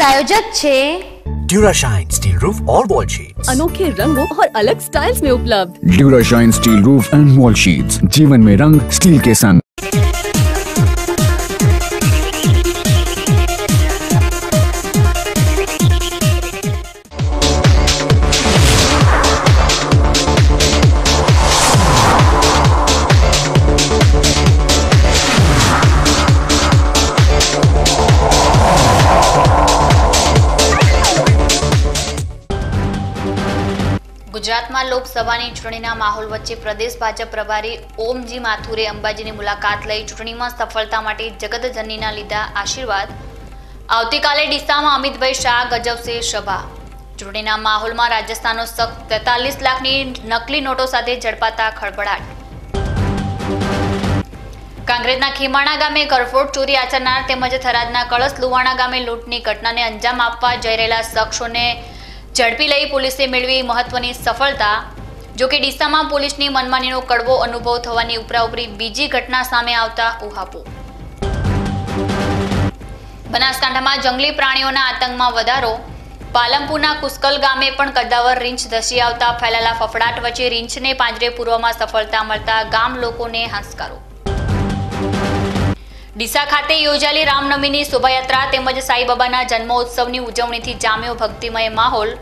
प्रायोजक छे Durashine steel roof और वॉल शीट्स अनोखे रंगों और अलग स्टाइल्स में उपलब्ध Durashine steel roof and wall sheets जीवन में रंग स्टील के संग લોકસભાની ચૂંટણીના માહોલ વચ્ચે પ્રદેશ ભાજપ પ્રભારી ઓમજી માથુરે અંબાજીની મુલાકાત લઈ ચૂંટણીમાં સફળતા માટે જગતજનનીના લીધા આશીર્વાદ. આવતીકાલે ડીસામાં અમિતભાઈ શાહ ગજવશે સભા. ચૂંટણીના માહોલમાં રાજસ્થાનનો સખ્ત તેતાલીસ લાખની નકલી નોટો સાથે ઝડપાતા ખળભળાટ. કાંગ્રેસના ખીમાણા ગામે કરફોડ ચોરી આચરનાર તેમજ થરાદના કળશ લુવાણા ગામે લૂંટની ઘટનાને અંજામ આપવા જઈ રહેલા શખ્સોને ઝડપી લઈ પોલીસે મેળવી મહત્વની સફળતા. જોકે ડીસામાં પોલીસની મનમાનીનો કડવો અનુભવ થવાની ઉપરાઉપરી બીજી ઘટના સામે આવતા ઉહાપો. બનાસકાંઠામાં જંગલી પ્રાણીઓના આતંકમાં વધારો. પાલમપુરના કુસ્કલ ગામે પણ કદાવર રીંછ ધસી આવતા ફેલાયેલા ફફડાટ વચ્ચે રીંછને પાંજરે પૂરવામાં સફળતા મળતા ગામ લોકોને હાંસકારો. ડીસા ખાતે યોજાયેલી રામનવમીની શોભાયાત્રા તેમજ સાંઈબાબાના જન્મોત્સવની ઉજવણીથી જામ્યો ભક્તિમય માહોલ.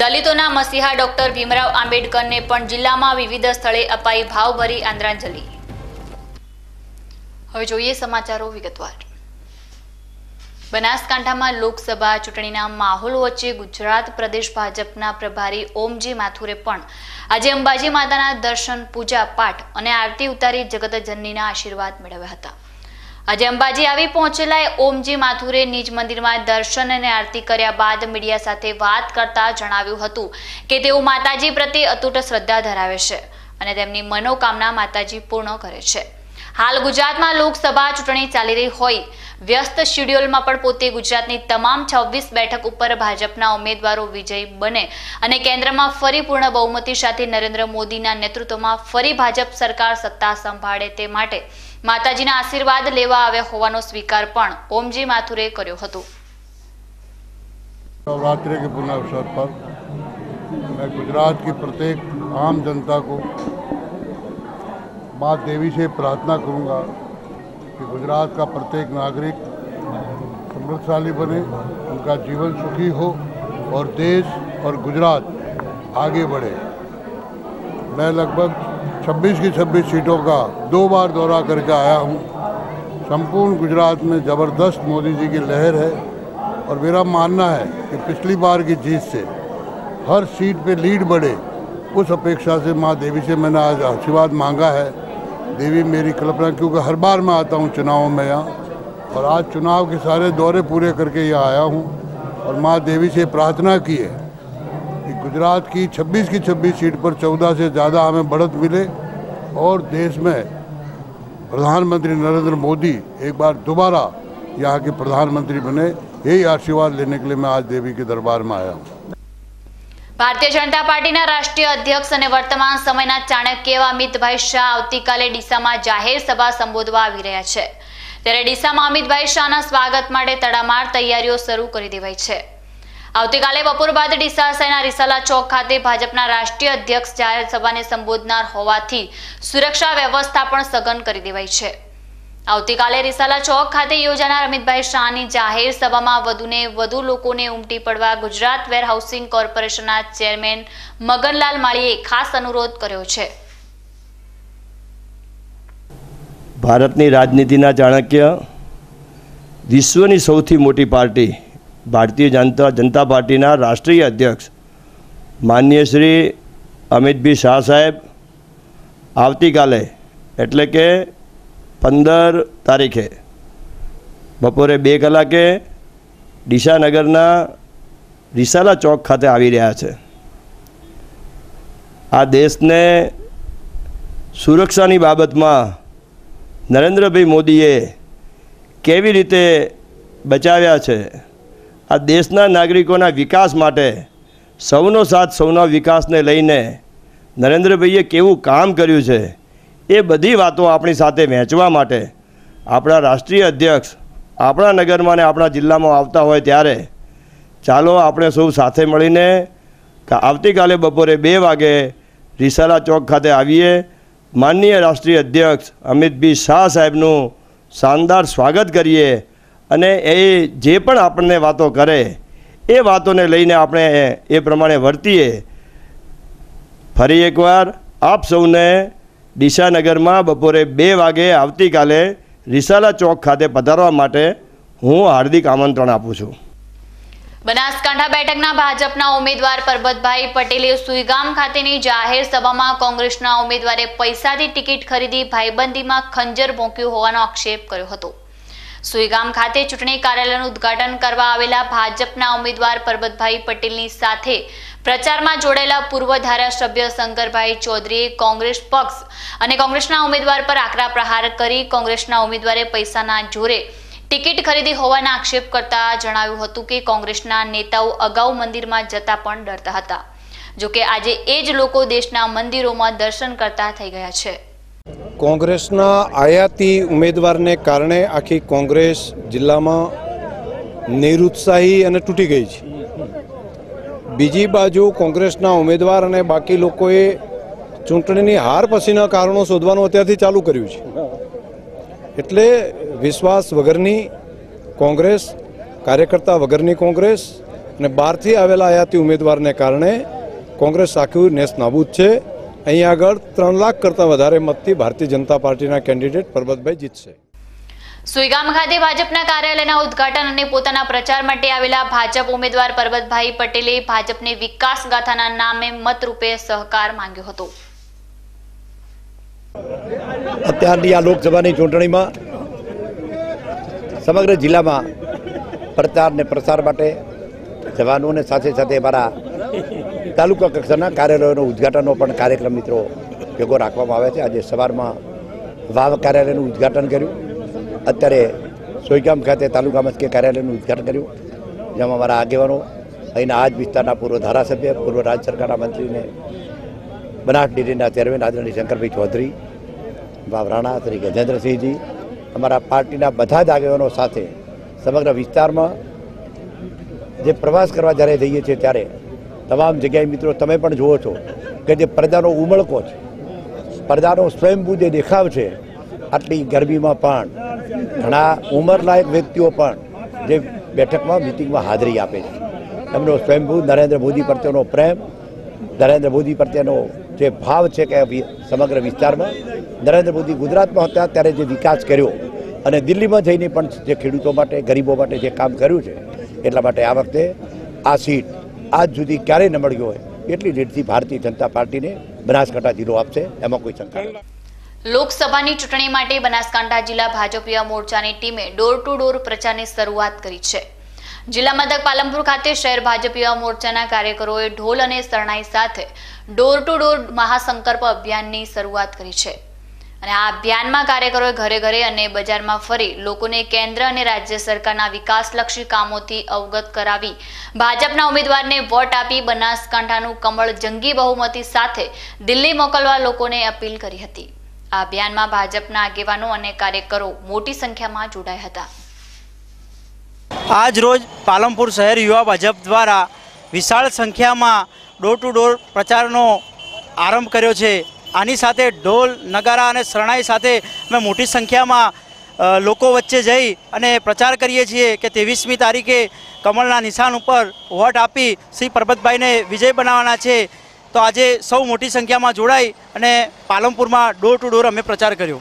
દલિતોના મસીહા ડોક્ટર ભીમરાવ આંબેડકરને પણ જિલ્લામાં વિવિધ સ્થળે અપાઈ ભાવભરી આદરાંજલિ. હવે જોઈએ સમાચારો વિગતવાર. બનાસકાંઠામાં લોકસભા ચૂંટણીના માહોલ વચ્ચે ગુજરાત પ્રદેશ ભાજપના પ્રભારી ઓમજી માથુરે પણ આજે અંબાજી માતાના દર્શન, પૂજા, પાઠ અને આરતી ઉતારી જગતજનનીના આશીર્વાદ મેળવ્યા હતા. આજે અંબાજી આવી પહોંચેલા ઓમજી માથુરે નિજ મંદિરમાં દર્શન અને આરતી કર્યા બાદ મીડિયા સાથે વાત કરતા જણાવ્યું હતું કે તેઓ માતાજી પ્રત્યે અતૂટ શ્રદ્ધા ધરાવે છે અને તેમની મનોકામના માતાજી પૂર્ણ કરે છે. હાલ ગુજરાતમાં લોકસભા ચૂંટણી ચાલી રહી હોય વ્યસ્ત શેડ્યુલમાં પણ પોતે ગુજરાતની તમામ છવ્વીસ બેઠક ઉપર ભાજપના ઉમેદવારો વિજયી બને અને કેન્દ્રમાં ફરી પૂર્ણ બહુમતી સાથે નરેન્દ્ર મોદીના નેતૃત્વમાં ફરી ભાજપ સરકાર સત્તા સંભાળે તે માટે માતાજીના આશીર્વાદ લેવા આવ્યા હોવાનો સ્વીકાર પણ ઓમજી માથુરે કર્યો હતો नवरात्रि के पुण्य अवसर पर मैं गुजरात की प्रत्येक आम जनता को माँ देवी से प्रार्थना करूँगा कि गुजरात का प्रत्येक नागरिक समृद्धशाली बने, उनका जीवन सुखी हो और देश और गुजरात आगे बढ़े। मैं लगभग 26 की 26 सीटों का दो बार दौरा करके आया हूँ। संपूर्ण गुजरात में ज़बरदस्त मोदी जी की लहर है और मेरा मानना है कि पिछली बार की जीत से हर सीट पे लीड बढ़े, उस अपेक्षा से माँ देवी से मैंने आज आशीर्वाद मांगा है। देवी मेरी कल्पना, क्योंकि हर बार मैं आता हूँ चुनावों में यहाँ। और आज चुनाव के सारे दौरे पूरे करके यहाँ आया हूँ। और माँ देवी से प्रार्थना की है कि गुजरात की 26 की 26 सीट पर 14 से ज़्यादा हमें बढ़त मिले। और देश में प्रधानमंत्री नरेंद्र मोदी एक बार दोबारा यहाँ के प्रधानमंत्री बने। यही आशीर्वाद लेने के लिए मैं आज देवी के दरबार में आया हूँ। ભારતીય જનતા પાર્ટીના રાષ્ટ્રીય અધ્યક્ષ અને વર્તમાન સમયના ચાણક્ય એવા અમિતભાઈ શાહ આવતીકાલે ડીસામાં જાહેર સભા સંબોધવા આવી રહ્યા છે. ત્યારે ડીસામાં અમિતભાઈ શાહના સ્વાગત માટે તડામાર તૈયારીઓ શરૂ કરી દેવાઈ છે. આવતીકાલે બપોર બાદ ડીસા રિસાલા ચોક ખાતે ભાજપના રાષ્ટ્રીય અધ્યક્ષ જાહેર સભાને સંબોધનાર હોવાથી સુરક્ષા વ્યવસ્થા પણ સઘન કરી દેવાઈ છે. આવતીકાલે રિસાલા ચોક ખાતે યોજાનાર અમિતભાઈ શાહની જાહેર સભામાં વધુને વધુ લોકોને ઉમટી પડવા ગુજરાત વેર હાઉસિંગ કોર્પોરેશનના ચેરમેન મગનલાલ માળીએ ખાસ અનુરોધ કર્યો છે. ભારતની રાજનીતિના ચાણક્ય, વિશ્વની સૌથી મોટી પાર્ટી, ભારતીય જનતા જનતા પાર્ટીના રાષ્ટ્રીય અધ્યક્ષ માન્ય શ્રી અમિતભાઈ શાહ સાહેબ, આવતીકાલે એટલે કે પંદર તારીખે. બપોરે બે કલાકે ડીસાનગરના રિસાલા ચોક ખાતે આવી રહ્યા છે. આ દેશને સુરક્ષાની બાબતમાં નરેન્દ્રભાઈ મોદીએ કેવી રીતે બચાવ્યા છે? આ દેશના નાગરિકોના વિકાસ માટે સૌનો સાથ, સૌના વિકાસને લઈને નરેન્દ્રભાઈએ કેવું કામ કર્યું છે? એ બધી વાતો આપણી સાથે વહેંચવા માટે આપણા રાષ્ટ્રીય અધ્યક્ષ આપણા નગરમાં ને આપણા જિલ્લામાં આવતા હોય ત્યારે ચાલો આપણે સૌ સાથે મળીને આવતીકાલે બપોરે બે વાગે રિસાલા ચોક ખાતે આવીએ. માનનીય રાષ્ટ્રીય અધ્યક્ષ અમિતભાઈ શાહ સાહેબનું શાનદાર સ્વાગત કરીએ અને એ જે પણ આપણને વાતો કરે એ વાતોને લઈને આપણે એ પ્રમાણે વર્તીએ. ફરી એકવાર આપ સૌને દિશાનગરમાં બપોરે બે વાગે આવતીકાલે રિસાલા ચોક ખાતે પધારવા માટે હું હાર્દિક આમંત્રણ આપું છું. બનાસકાંઠા બેઠકના ભાજપના ઉમેદવાર પરબતભાઈ પટેલે સુઈગામ ખાતેની જાહેર સભામાં કોંગ્રેસના ઉમેદવારે પૈસાથી ટિકિટ ખરીદી ભાઈબંધીમાં ખંજર ભોંક્યું હોવાનો આક્ષેપ કર્યો હતો. સુઈગામ ખાતે ચૂંટણી કાર્યાલયનું ઉદ્ઘાટન કરવા આવેલા ભાજપના ઉમેદવાર પરબતભાઈ પટેલની સાથે પ્રચારમાં જોડાયેલા પૂર્વ ધારાસભ્ય શંકરભાઈ ચૌધરીએ કોંગ્રેસ પક્ષ અને કોંગ્રેસના ઉમેદવાર પર આકરા પ્રહાર કરી કોંગ્રેસના ઉમેદવારે પૈસાના જોરે ટિકિટ ખરીદી હોવાના આક્ષેપ કરતા જણાવ્યું હતું કે કોંગ્રેસના નેતાઓ અગાઉ મંદિરમાં જતા પણ ડરતા હતા. જોકે આજે એ જ લોકો દેશના મંદિરોમાં દર્શન કરતા થઈ ગયા છે. કોંગ્રેસના આયાતી ઉમેદવારને કારણે આખી કોંગ્રેસ જિલ્લામાં નિરુત્સાહી અને તૂટી ગઈ છે. બીજી બાજુ કોંગ્રેસના ઉમેદવાર અને બાકી લોકોએ ચૂંટણીની હાર પછીના કારણો શોધવાનું અત્યારથી ચાલુ કર્યું છે. એટલે વિશ્વાસ વગરની કોંગ્રેસ, કાર્યકર્તા વગરની કોંગ્રેસ અને બહારથી આવેલા આયાતી ઉમેદવારને કારણે કોંગ્રેસ આખું નેસ્ત નાબૂદ છે. અહીં આગળ ત્રણ લાખ કરતાં વધારે મતથી ભારતીય જનતા પાર્ટીના કેન્ડિડેટ પરબતભાઈ જીતશે. સુઈગામ ખાતે ભાજપના કાર્યાલયના ઉદ્ઘાટન અને પોતાના પ્રચાર માટે આવેલા ભાજપ ઉમેદવાર પરબતભાઈ પટેલે ભાજપને વિકાસ ગાથાના નામે મતરૂપે સહકાર માંગ્યો હતો. અત્યારની આ લોકસભાની ચૂંટણીમાં સમગ્ર જિલ્લામાં પ્રચાર ને પ્રસાર માટે જવાનો અને સાથે સાથે અમારા તાલુકા કક્ષાના કાર્યાલયોનું ઉદ્ઘાટનનો પણ કાર્યક્રમ મિત્રો ભેગો રાખવામાં આવે છે. આજે સવારમાં વાવ કાર્યાલયનું ઉદ્ઘાટન કર્યું. અત્યારે સોયગામ ખાતે તાલુકા મથકે કાર્યાલયનું ઉદ્ઘાટન કર્યું. જેમાં અમારા આગેવાનો અહીંના આજ વિસ્તારના પૂર્વ ધારાસભ્ય, પૂર્વ રાજ્ય સરકારના મંત્રીને બનાસ ડેરીના ચેરમેન આદરણીય શંકરભાઈ ચૌધરી, વાવ રાણા શ્રી ગજેન્દ્રસિંહજી, અમારા પાર્ટીના બધા જ આગેવાનો સાથે સમગ્ર વિસ્તારમાં જે પ્રવાસ કરવા જ્યારે જઈએ છીએ ત્યારે તમામ જગ્યાએ મિત્રો તમે પણ જુઓ છો કે જે પ્રજાનો ઉમળકો છે, પ્રજાનો સ્વયંભૂ જે દેખાવ છે, આટલી ગરમીમાં પણ, ઘણા ઉંમરલાયક વ્યક્તિઓ પણ જે બેઠકમાં મિટિંગમાં હાજરી આપે છે. એમનો સ્વયંભૂ નરેન્દ્ર મોદી પ્રત્યેનો પ્રેમ, નરેન્દ્ર મોદી પ્રત્યેનો જે ભાવ છે કે સમગ્ર વિસ્તારમાં, નરેન્દ્ર મોદી ગુજરાતમાં હતા ત્યારે જે વિકાસ કર્યો અને દિલ્હીમાં જઈને પણ જે ખેડૂતો માટે, ગરીબો માટે જે કામ કર્યું છે, એટલા માટે આ વખતે આ સીટ આજ સુધી ક્યારેય ન મળ્યો હોય. એટલી રીતથી ભારતીય જનતા પાર્ટીને બનાસકાંઠા જિલ્લો આપશે, એમાં કોઈ શંકા લોકસભાની ચૂંટણી માટે બનાસકાંઠા જિલ્લા ભાજપ મોરચાની ટીમે ડોર ટુ ડોર પ્રચારની શરૂઆત કરી છે. જિલ્લા મથક પાલનપુર ખાતે શહેર ભાજપ મોરચાના કાર્યકરોએ ઢોલ અને શરણાઈ સાથે ડોર ટુ ડોર મહાસંકલ્પ અભિયાનની શરૂઆત કરી છે. અને આ અભિયાનમાં કાર્યકરોએ ઘરે ઘરે અને બજારમાં ફરી લોકોને કેન્દ્ર અને રાજ્ય સરકારના વિકાસલક્ષી કામોથી અવગત કરાવી. ભાજપના ઉમેદવારને વોટ આપી બનાસકાંઠાનું કમળ જંગી બહુમતી સાથે દિલ્હી મોકલવા લોકોને અપીલ કરી હતી. આ અભિયાનમાં ભાજપના આગેવાનો અને કાર્યકરો મોટી સંખ્યામાં જોડાયા હતા. આજ રોજ પાલનપુર શહેર યુવા ભાજપ દ્વારા વિશાળ સંખ્યામાં ડોર ટુ ડોર પ્રચારનો આરંભ કર્યો છે. આની સાથે ઢોલ, નગારા અને શરણાઈ સાથે અમે મોટી સંખ્યામાં લોકો વચ્ચે જઈ અને પ્રચાર કરીએ છીએ કે ત્રેવીસમી તારીખે કમળના નિશાન ઉપર વોટ આપી શ્રી પરબતભાઈને વિજય બનાવવાના છે. તો આજે સૌ મોટી સંખ્યામાં જોડાઈ અને પાલનપુરમાં ડોર ટુ ડોર અમે પ્રચાર કર્યો.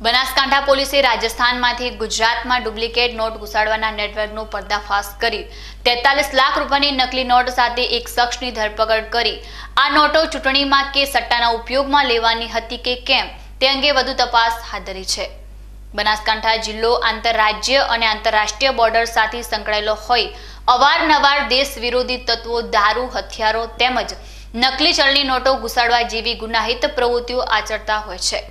બનાસકાંઠા પોલીસે રાજસ્થાનમાંથી ગુજરાતમાં ડુપ્લિકેટ નોટ ઘુસાડવાના નેટવર્કનો પર્દાફાશ કરી તેતાલીસ લાખ રૂપિયાની નકલી નોટ સાથે એક શખ્સની ધરપકડ કરી. આ નોટો ચૂંટણીમાં કે સટ્ટાના ઉપયોગમાં લેવાની હતી કે કેમ તે અંગે વધુ તપાસ હાથ ધરી છે. બનાસકાંઠા જિલ્લો આંતરરાજ્ય અને આંતરરાષ્ટ્રીય બોર્ડર સાથે સંકળાયેલો હોય અવારનવાર દેશ વિરોધી તત્વો દારૂ, હથિયારો તેમજ નકલી ચલણી નોટો ઘુસાડવા જેવી ગુનાહિત પ્રવૃત્તિઓ આચરતા હોય છે.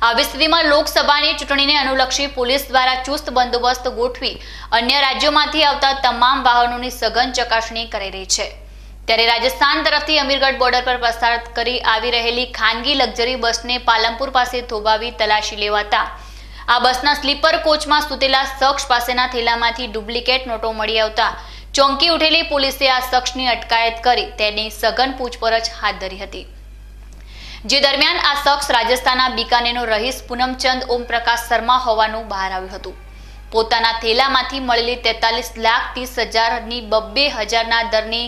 આવી સ્થિતિમાં લોકસભાની ચૂંટણીને અનુલક્ષી પોલીસ દ્વારા ચુસ્ત બંદોબસ્ત ગોઠવી અન્ય રાજ્યોમાંથી આવતા તમામ વાહનોની સઘન ચકાસણી કરી રહી છે. ત્યારે રાજસ્થાન તરફથી અમીરગઢ બોર્ડર પર પસાર કરી આવી રહેલી ખાનગી લક્ઝરી બસને પાલનપુર પાસે થોભાવી તલાશી લેવાતા આ બસના સ્લીપર કોચમાં સૂતેલા શખ્સ પાસેના થેલામાંથી ડુપ્લિકેટ નોટો મળી આવતા ચોંકી ઉઠેલી પોલીસે આ શખ્સની અટકાયત કરી તેની સઘન પૂછપરછ હાથ ધરી હતી. જે દરમિયાન આ શખ્સ રાજસ્થાનના બીકાનેરનો રહીશ પૂનમચંદ ઓમપ્રકાશ શર્મા હોવાનું બહાર આવ્યું હતું. પોતાના થેલામાંથી મળેલી તેતાલીસ લાખ ત્રીસ હજારની બબ્બે હજારના દરની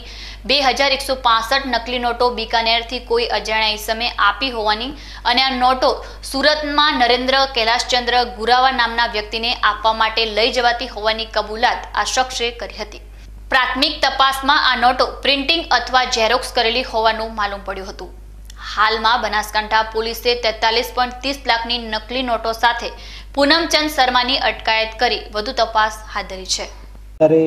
બે હજાર એકસો પાસઠ નકલી નોટો બીકાનેરથી કોઈ અજાણ્યા ઇસમે આપી હોવાની અને આ નોટો સુરતમાં નરેન્દ્ર કૈલાશચંદ્ર ગુરાવા નામના વ્યક્તિને આપવા માટે લઈ જવાતી હોવાની કબૂલાત આ શખ્સે કરી હતી. પ્રાથમિક તપાસમાં આ નોટો પ્રિન્ટિંગ અથવા ઝેરોક્સ કરેલી હોવાનું માલુમ પડ્યું હતું. હાલમાં બનાસકાંઠા પોલીસે તેતાલીસ ત્રીસ લાખની નકલી નોટો સાથે પૂનમચંદ શર્માની અટકાયત કરી વધુ તપાસ હાથ ધરી છે. ત્યારે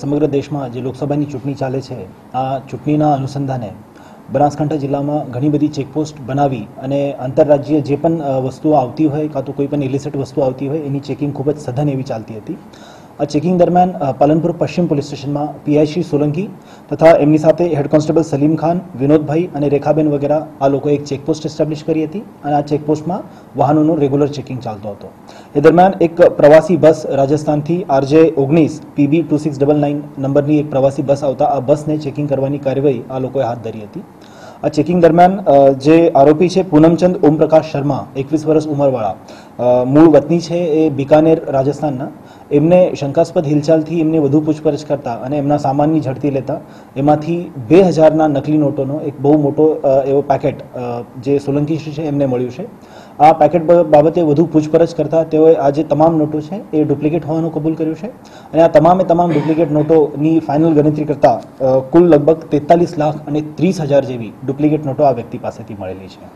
સમગ્ર દેશમાં જે લોકસભાની ચૂંટણી ચાલે છે. આ ચૂંટણીના અનુસંધાને બનાસકાંઠા જિલ્લામાં ઘણી બધી ચેકપોસ્ટ બનાવી અને આંતરરાજ્ય જે પણ વસ્તુઓ આવતી હોય, કાં તો કોઈ પણ ઇલિસિટ વસ્તુ આવતી હોય, એની ચેકિંગ ખૂબ જ સઘન એવી ચાલતી હતી. આ ચેકિંગ દરમિયાન પાલનપુર પશ્ચિમ પોલીસ સ્ટેશનમાં પીઆઈસી સોલંકી તથા એમની સાથે હેડ કોન્સ્ટેબલ સલીમ ખાન, વિનોદભાઈ અને રેખાબેન વગેરે આ લોકોએ એક ચેકપોસ્ટ એસ્ટાબ્લિશ કરી હતી અને આ ચેકપોસ્ટમાં વાહનોનું રેગ્યુલર ચેકિંગ ચાલતો હતો. એ દરમિયાન એક પ્રવાસી બસ રાજસ્થાનથી આરજે ઓગણીસ PB two six double nine નંબરની એક પ્રવાસી બસ આવતા આ બસને ચેકિંગ કરવાની કાર્યવાહી આ લોકોએ હાથ ધરી હતી. આ ચેકિંગ દરમિયાન જે આરોપી છે પૂનમચંદ ઓમપ્રકાશ શર્મા, એકવીસ વર્ષ ઉંમરવાળા મૂળ વતની છે એ બિકાનેર રાજસ્થાનના. એમને શંકાસ્પદ હિલચાલથી એમને વધુ પૂછપરછ કરતા અને એમના સામાનની ઝડપી લેતા, એમાંથી બે હજારના નકલી નોટોનો એક બહુ મોટો એવો પેકેટ જે સોલંકી છે એમને મળ્યું છે. આ પેકેટ બાબતે વધુ પૂછપરછ કરતા તેઓએ આ જે તમામ નોટો છે એ ડુપ્લિકેટ હોવાનું કબૂલ કર્યું છે અને આ તમામે તમામ ડુપ્લિકેટ નોટોની ફાઇનલ ગણતરી કરતા કુલ લગભગ તેતાલીસ લાખ અને ત્રીસ હજાર જેવી ડુપ્લિકેટ નોટો આ વ્યક્તિ પાસેથી મળેલી છે.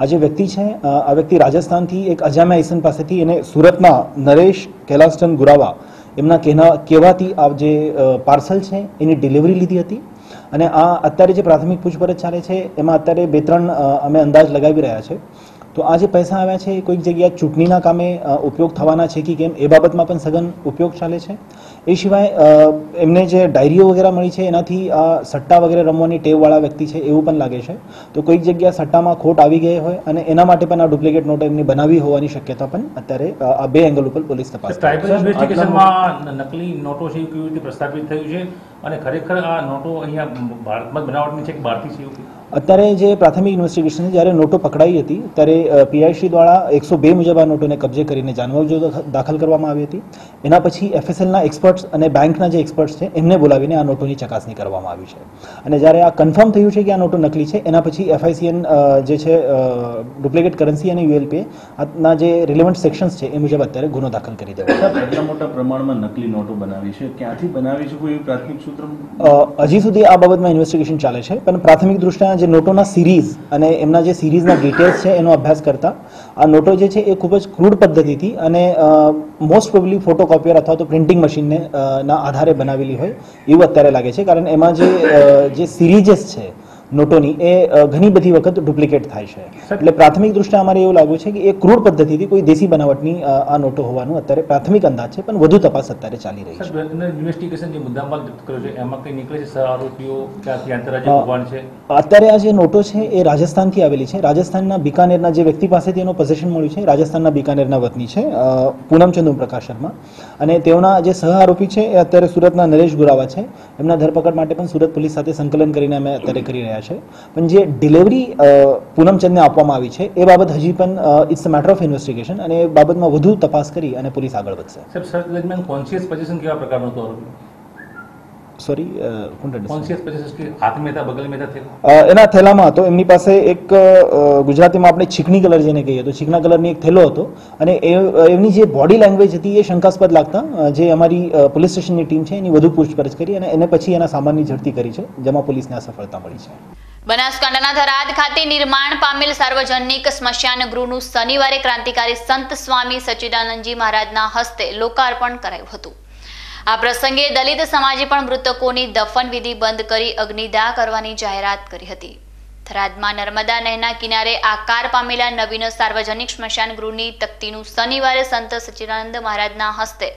આ જે વ્યક્તિ છે આ વ્યક્તિ રાજસ્થાનથી એક અજામ્યા ઈસન પાસેથી એને સુરતના નરેશ કૈલાસચંદ ગુરાવા એમના કહેના કહેવાથી આ જે પાર્સલ છે, એની ડિલિવરી લીધી હતી. અને આ અત્યારે જે પ્રાથમિક પૂછપરછ ચાલે છે, એમાં અત્યારે બે ત્રણ અમે અંદાજ લગાવી રહ્યા છે. તો આ જે પૈસા આવ્યા છે કોઈક જગ્યાએ ચૂંટણીના કામે ઉપયોગ થવાના છે કે કેમ, એ બાબતમાં પણ સઘન ઉપયોગ ચાલે છે. એ સિવાય એમને જે ડાયરીઓ વગેરે મળી છે એનાથી આ સટ્ટા વગેરે રમવાની ટેવવાળા વ્યક્તિ છે એવું પણ લાગે છે. તો કોઈક જગ્યા સટ્ટામાં ખોટ આવી ગઈ હોય અને એના માટે પણ આ ડુપ્લિકેટ નોટ એમની બનાવી હોવાની શક્યતા પણ અત્યારે આ બે એંગલ ઉપર પોલીસ તપાસ નકલી નોટો છે કેવી રીતે પ્રસ્થાપિત થયું છે? અને ખરેખર આ નોટો અહીંયા ભારતમાં બનાવટની છે કે બહારથી છે એવું અત્યારે જે પ્રાથમિક ઇન્વેસ્ટિગેશન છે જ્યારે નોટો પકડાઈ હતી ત્યારે પીઆઈસી દ્વારા એકસો બે મુજબ આ નોટોને કબજે કરીને જાનવરજો દાખલ કરવામાં આવી હતી. એના પછી એફએસએલના એક્સપર્ટ્સ અને બેંકના જે એક્સપર્ટ્સ છે એમને બોલાવીને આ નોટોની ચકાસણી કરવામાં આવી છે. અને જ્યારે આ કન્ફર્મ થયું છે કે આ નોટો નકલી છે એના પછી એફઆઈસીએન જે છે ડુપ્લિકેટ કરન્સી અને યુએલપીએ ના જે રિલેવન્ટ સેક્શન્સ છે એ મુજબ અત્યારે ગુનો દાખલ કરી દેવાયો એટલા મોટા પ્રમાણમાં નકલી નોટો બનાવી છે? ક્યાંથી બનાવી છે કોઈ પ્રાથમિક સૂત્ર? હજી સુધી આ બાબતમાં ઇન્વેસ્ટિગેશન ચાલે છે પણ પ્રાથમિક દૃષ્ટિના જે નોટોના સિરીઝ અને એમના જે સિરીઝના ડિટેલ્સ છે, એનો અભ્યાસ કરતા, આ નોટો જે છે, એ ખૂબ જ ક્રૂડ પદ્ધતિથી અને મોસ્ટ પ્રોબલી ફોટોકોપિયર અથવા તો પ્રિન્ટિંગ મશીનને ના આધારે બનાવેલી હોય, એવું અત્યારે લાગે છે. કારણ એમાં જે જે સિરીઝેસ છે નોટોની એ ઘણી બધી વખત ડુપ્લિકેટ થાય છે. એટલે પ્રાથમિક દૃષ્ટિએ અમારે એવું લાગ્યું છે કે એ ક્રૂડ પદ્ધતિથી કોઈ દેશી બનાવટની આ નોટો હોવાનું અત્યારે પ્રાથમિક અંદાજ છે પણ વધુ તપાસ અત્યારે ચાલી રહી છે. ઇન્વેસ્ટિગેશન જે મુદ્દામાલ કર્યો છે એમાં કંઈ નીકળે છે સહ આરોપીઓ? ક્યાંથી આંતરરાજ્ય કૌભાંડ છે? અત્યારે આ જે નોટો છે એ રાજસ્થાનથી આવેલી છે. રાજસ્થાનના બિકાનેરના જે વ્યક્તિ પાસેથી એનો પોઝેશન મળ્યું છે રાજસ્થાનના બિકાનેરના વતની છે પૂનમચંદ ઓમપ્રકાશ શર્મા. અને તેઓના જે સહ આરોપી છે એ અત્યારે સુરતના નરેશ ગુરાવા છે. એમના ધરપકડ માટે પણ સુરત પોલીસ સાથે સંકલન કરીને અમે અત્યારે કરી રહ્યા છે. પણ જે ડિલિવરી પૂનમચંદને આપવામાં આવી છે, એ બાબત હજી પણ it's a matter of investigation અને એ બાબતમાં વધુ તપાસ કરી અને પોલીસ આગળ વધશે. સર, દરમિયાન કોન્શિયસ પોઝિશન કેવા પ્રકારનો હતો? સોરી એના થેલામાં હતો. એમની પાસે એક uh, ગુજરાતીમાં આપણે છીકણી કલર જેને કહીએ તો છીકણા કલરની એક થેલો હતો અને એમની જે બોડી લેંગ્વેજ હતી એ શંકાસ્પદ લાગતા જે અમારી પોલીસ સ્ટેશનની ટીમ છે એની વધુ પૂછપરછ કરી અને એને પછી એના સામાનની ઝડપી કરી છે જેમાં પોલીસને આ સફળતા મળી છે. બનાસકાંઠાના થરાદ ખાતે નિર્માણ પામેલ સાર્વજનિક સ્મશાન ગૃહનું શનિવારે ક્રાંતિકારી સંત સ્વામી સચ્ચિદાનંદજી મહારાજના હસ્તે લોકાર્પણ કરાયું હતું. આ પ્રસંગે દલિત સમાજે પણ મૃતકોની દફન વિધિ બંધ કરી અગ્નિદાહ કરવાની જાહેરાત કરી હતી. થરાદમાં નર્મદા નહેરના કિનારે આકાર પામેલા નવીન સાર્વજનિક સ્મશાન ગૃહની તકતીનું શનિવારે સંત સચ્ચિદાનંદ મહારાજના હસ્તે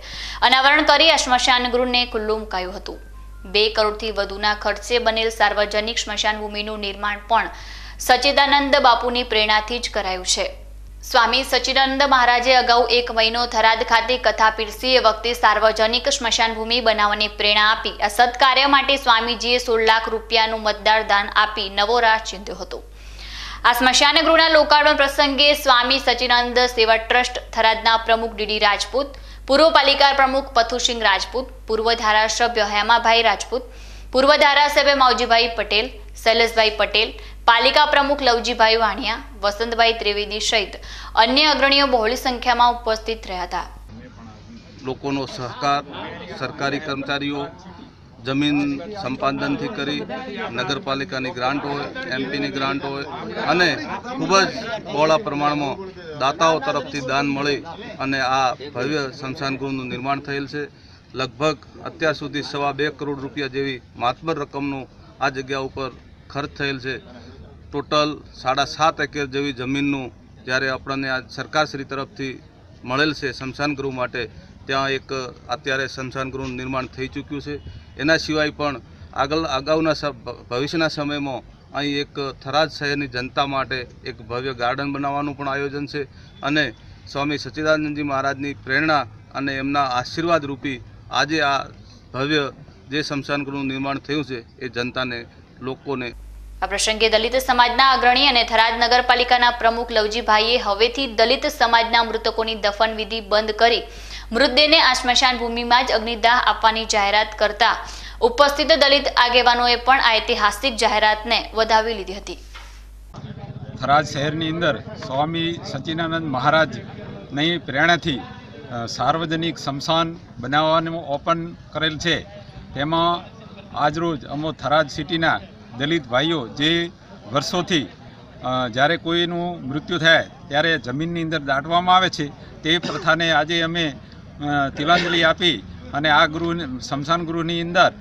અનાવરણ કરી આ સ્મશાન ગૃહને ખુલ્લું મુકાયું હતું. બે કરોડથી વધુના ખર્ચે બનેલ સાર્વજનિક સ્મશાન ભૂમિનું નિર્માણ પણ સચ્ચિદાનંદ બાપુની પ્રેરણાથી જ કરાયું છે. સ્વામી સચિદાનંદ મહારાજે અગાઉ એક મહિનો થરાદ ખાતે કથા પીરસી વખતે સાર્વજનિક સ્મશાન ભૂમિ બનાવવાની પ્રેરણા આપી. આ સત્કાર્ય માટે સ્વામીજીએ સોળ લાખ રૂપિયાનું મતદાર દાન આપી નવો રાહ ચિંધ્યો હતો. આ સ્મશાન ગૃહના લોકાર્પણ પ્રસંગે સ્વામી સચિદાનંદ સેવા ટ્રસ્ટ થરાદના પ્રમુખ ડીડી રાજપૂત, પૂર્વ પાલિકા પ્રમુખ પથુસિંહ રાજપૂત, પૂર્વ ધારાસભ્ય હેમાભાઈ રાજપૂત, પૂર્વ ધારાસભ્ય માવજીભાઈ પટેલ, શૈલેષભાઈ પટેલ પાલિકા પ્રમુખ લવજીભાઈ વાણિયા, વસંતભાઈ ત્રિવેદી સહિત અન્ય અગ્રણીઓ બહોળી સંખ્યામાં ઉપસ્થિત રહ્યા હતા. લોકોનો સહકાર, સરકારી કર્મચારીઓ જમીન સંપાદનથી કરી, નગરપાલિકાની ગ્રાન્ટ હોય, એમપીની ગ્રાન્ટ હોય, અને ખૂબ જ બહોળા પ્રમાણમાં દાતાઓ તરફથી દાન મળી અને આ ભવ્ય સ્મશાન ગૃહનું નિર્માણ થયેલ છે. લગભગ અત્યાર સુધી સવા બે કરોડ રૂપિયા જેવી માતબર રકમનું આ જગ્યા ઉપર ખર્ચ થયેલ છે. ટોટલ સાડા સાત એકર જેવી જમીનનું જ્યારે આપણને આ સરકારશ્રી તરફથી મળેલ છે ગૃહ માટે, ત્યાં એક અત્યારે સ્મશાન ગૃહનું નિર્માણ થઈ ચૂક્યું છે. એના સિવાય પણ આગળ, અગાઉના ભવિષ્યના સમયમાં અહીં એક થરાદ શહેરની જનતા માટે એક ભવ્ય ગાર્ડન બનાવવાનું પણ આયોજન છે અને સ્વામી સચ્ચિદાનંદજી મહારાજની પ્રેરણા અને એમના આશીર્વાદ રૂપી આજે આ ભવ્ય જે સ્મશાન ગૃહનું નિર્માણ થયું છે, એ જનતાને, લોકોને આ પ્રસંગે દલિત સમાજના અગ્રણી અને થરાદ નગરપાલિકાના પ્રમુખ લવજીભાઈએ હવેથી દલિત સમાજના મૃતકોની દફન વિધિ બંધ કરી મૃતદેહને આ સ્મશાન ભૂમિમાં જ અગ્નિદાહ આપવાની જાહેરાત કરતા ઉપસ્થિત દલિત આગેવાનોએ પણ આ ઐતિહાસિક જાહેરાતને વધાવી લીધી હતી. થરાદ શહેરની અંદર સ્વામી સચ્ચિદાનંદ મહારાજની પ્રેરણાથી સાર્વજનિક સ્મશાન બનાવવાનું ઓપન કરેલ છે. તેમાં આજરોજ અમો થરાદ સિટીના દલિત ભાઈઓ જે વર્ષોથી જ્યારે કોઈનું મૃત્યુ થાય, ત્યારે જમીનની અંદર દાટવામાં આવે છે, તે પ્રથાને આજે અમે તિલાંજલિ આપી અને આ ગૃહ સ્મશાન ગૃહની અંદર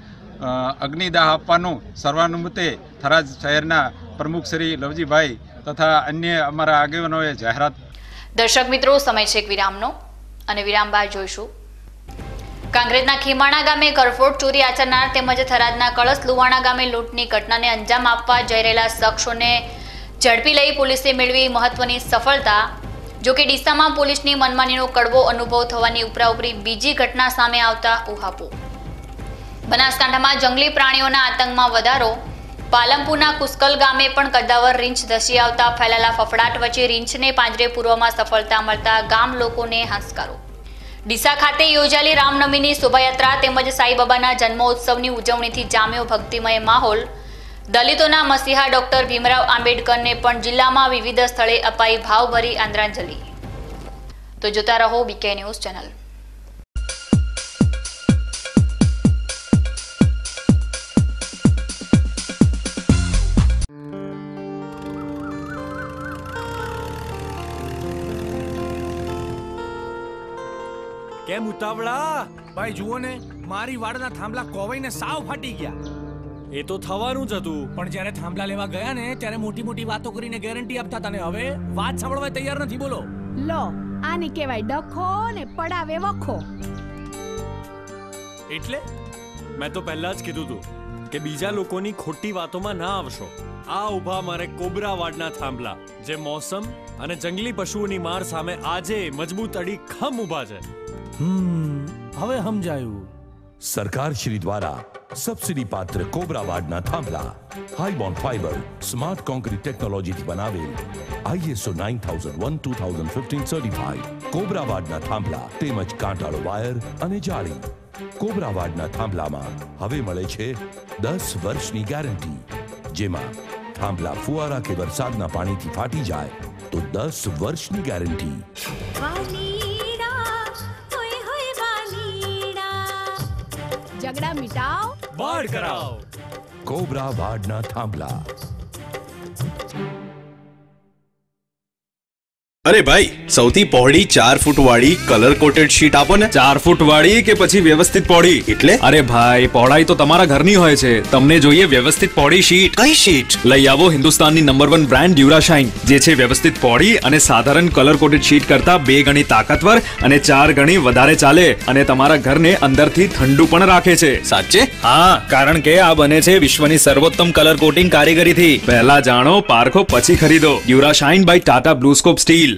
અગ્નિદાહ આપવાનું સર્વાનુમતે થરાદ શહેરના પ્રમુખ શ્રી લવજીભાઈ તથા અન્ય અમારા આગેવાનોએ જાહેરાત દર્શક મિત્રો, સમય છે એક વિરામનો અને વિરામ બાદ જોઈશું. કાંગ્રેસના ખીમાણા ગામે ઘરફોડ ચોરી આચરનાર તેમજ થરાદના કળશ લુવાણા ગામે લૂંટની ઘટનાને અંજામ આપવા જઈ રહેલા શખ્સોને ઝડપી લઈ પોલીસે મેળવી મહત્વની સફળતા. જો કે ડીસામાં પોલીસની મનમાનીનો કડવો અનુભવ થવાની ઉપરાઉપરી બીજી ઘટના સામે આવતા ઉહાપો. બનાસકાંઠામાં જંગલી પ્રાણીઓના આતંકમાં વધારો. પાલમપુરના કુસ્કલ ગામે પણ કદાવર રીંછ ધસી આવતા ફેલાયેલા ફફડાટ વચ્ચે રીંછને પાંજરે પૂરવામાં સફળતા મળતા ગામ લોકોને હાંસકારો. ડીસા ખાતે યોજાયેલી રામનવમીની શોભાયાત્રા તેમજ સાંઈબાબાના જન્મોત્સવની ઉજવણીથી જામ્યો ભક્તિમય માહોલ. દલિતોના મસીહા ડોક્ટર ભીમરાવ આંબેડકરને પણ જિલ્લામાં વિવિધ સ્થળે અપાઈ ભાવભરી આદરાંજલિ તો જોતા રહો બીકે ન્યૂઝ ચેનલ. કેમ ઉતાવળા? ભાઈ જુઓ ને મારી વાડના થાંભલા કોવાઈને સાવ ફાટી ગયા. એ તો થવાનું જ હતું. પણ જ્યારે થાંભલા લેવા ગયા ને ત્યારે મોટી મોટી વાતો કરીને ગેરંટી આપતા હતા ને. હવે વાત સાંભળવા તૈયાર નથી બોલો. લો આને કહેવાય ડખો ને પડાવે વખો. એટલે? મેં તો પહેલા જ કીધું તું કે બીજા લોકોની ખોટી વાતોમાં ના આવશો. આ ઊભા મારે કોબરા વાડના થાંભલા જે મોસમ અને જંગલી પશુઓની માર સામે આજે મજબૂત અડી ખમ ઊભા છે. હમ હવે સમજાયું. સરકાર શ્રી દ્વારા સબસિડી પાત્ર કોબરાવાડના થાંભલા high bond fibre smart concrete ટેકનોલોજીથી બનાવેલ ISO nine thousand one two thousand fifteen certified કોબરાવાડના થાંભલા તેમજ કાંટાળો વાયર અને જાળી. કોબરાવાડના થાંભલામાં હવે મળે છે દસ વર્ષની ગેરંટી જેમાં થાંભલા ફુવારા કે વરસાદના પાણીથી ફાટી જાય તો દસ વર્ષની ગેરંટી ઝઘડા મિટાવ બાળ કરાવ. કોબરા વાડના થાંભલા. અરે ભાઈ સૌથી પહોળી ચાર ફૂટ વાળી કલર કોટેડ શીટ આપો ને. ચાર ફૂટ વાળી કે પછી વ્યવસ્થિત પહોળી? એટલે? અરે ભાઈ પહોળાઈ તો તમારા ઘરની હોય છે. તમને જોઈએ વ્યવસ્થિત પહોળી શીટ કઈ શીટ લઈ આવો હિન્દુસ્તાનની નંબર વન બ્રાન્ડ ડ્યુરાશાઇન જે છે વ્યવસ્થિત પહોળી અને સાધારણ કલર કોટેડ શીટ કરતા બે ગણી તાકાતવર અને ચાર ગણી વધારે ચાલે અને તમારા ઘરને અંદરથી ઠંડુ પણ રાખે છે. સાચે? હા કારણ કે આ બને છે વિશ્વની સર્વોત્તમ કલર કોટિંગ કારીગરીથી. પહેલા જાણો પારખો પછી ખરીદો. Durashine by Tata BlueScope steel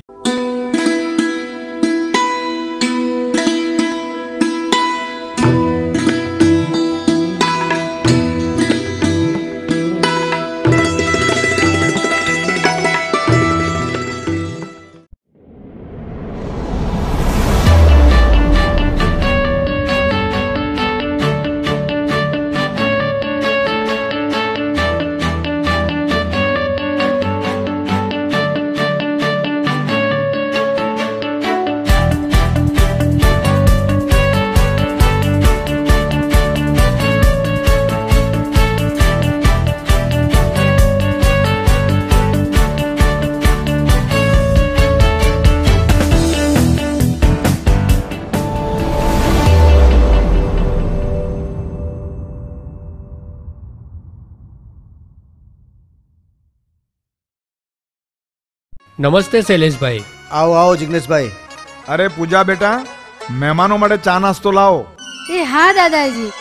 નમસ્તે શૈલેષભાઈ. આવો આવો જિગ્નેશભાઈ. અરે પૂજા બેટા મહેમાનો માટે ચા નાસ્તો લાવો. એ હા દાદાજી.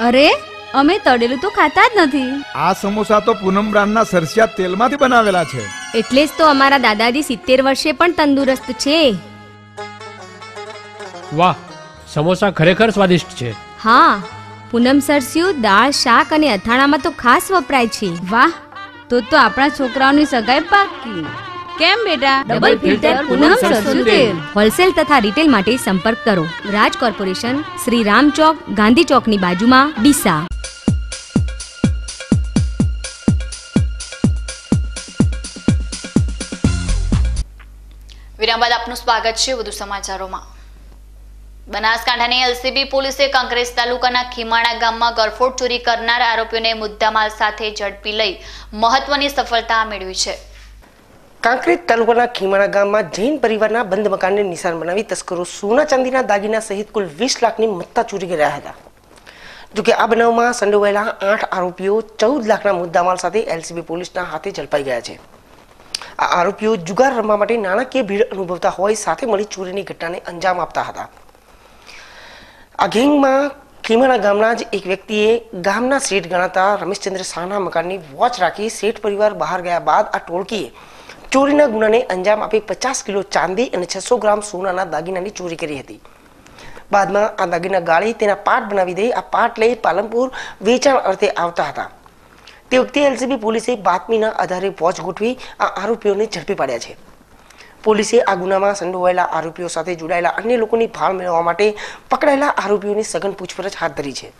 અરે અમે તળેલું તો ખાતા જ નથી. આ સમોસા તો પૂનમ બ્રાન્ડના સરસિયા તેલમાંથી બનાવેલા છે. એટલે જ તો અમારા દાદાજી સિત્તેર વર્ષે પણ તંદુરસ્ત છે. વાહ સમોસા ખરેખર સ્વાદિષ્ટ છે. હા. પૂનમ સરસ્યું દાળ શાક અને અથાણામાં તો ખાસ વપરાય છે. વાહ તો તો આપણા છોકરાઓની સગાઈ પાકી. કેમ બેટા? ડબલ ફિલ્ટર પૂનમ સરસ્યું તેલ. હોલસેલ તથા રિટેલ માટે સંપર્ક કરો. રાજ કોર્પોરેશન શ્રી રામ ચોક ગાંધી ચોકની બાજુમાં ડીસા. વિરામ બાદ આપનું સ્વાગત છે વધુ સમાચારોમાં. બનાસકાંઠાની એલસીબી પોલીસે કાંકરેજ તાલુકાના ખીમાણા ગામમાં ગરફોડ ચોરી કરનાર આરોપીઓને મુદ્દામાલ સાથે ઝડપી લઈ મહત્વની સફળતા મેળવી છે. કાંકરેજ તાલુકાના ખીમાણા ગામમાં જૈન પરિવારના બંધ મકાનને નિશાન બનાવી તસ્કરો સોના ચાંદીના દાગીના સહિત કુલ વીસ લાખની મત્તા ચોરી કર્યા હતા. જોકે આ બનાવમાં સંડોવાયેલા આઠ આરોપીઓ ચૌદ લાખના મુદ્દામાલ સાથે એલસીબી પોલીસના હાથે ઝડપાઈ ગયા છે. આ આરોપીઓ જુગાર રમવા માટે નાણાકીય ભીડ અનુભવતા હોય સાથે મળી ચોરીની ઘટનાને અંજામ આપતા હતા. આ ગેંગમાં ખીમાણા ગામના જ એક વ્યક્તિએ ગામના શેઠ ગણાતા રમેશચંદ્ર શાહના મકાનની વોચ રાખી શેઠ પરિવાર બહાર ગયા બાદ આ ટોળકીએ ચોરીના ગુનાને અંજામ આપી પચાસ કિલો ચાંદી અને છસો ગ્રામ સોનાના દાગીનાની ચોરી કરી હતી. બાદમાં આ દાગીના ગાળી તેના પાટ બનાવી દઈ આ પાટ લઈ પાલનપુર વેચાણ અર્થે આવતા હતા. તે વખતે એલસીબી પોલીસે બાતમીના આધારે વોચ ગોઠવી આ આરોપીઓને ઝડપી પાડ્યા છે. પોલીસે આ ગુનામાં સંડોવાયેલા આરોપીઓ સાથે જોડાયેલા અન્ય લોકોની ભાળ મેળવવા માટે પકડાયેલા આરોપીઓની સઘન પૂછપરછ હાથ ધરી છે.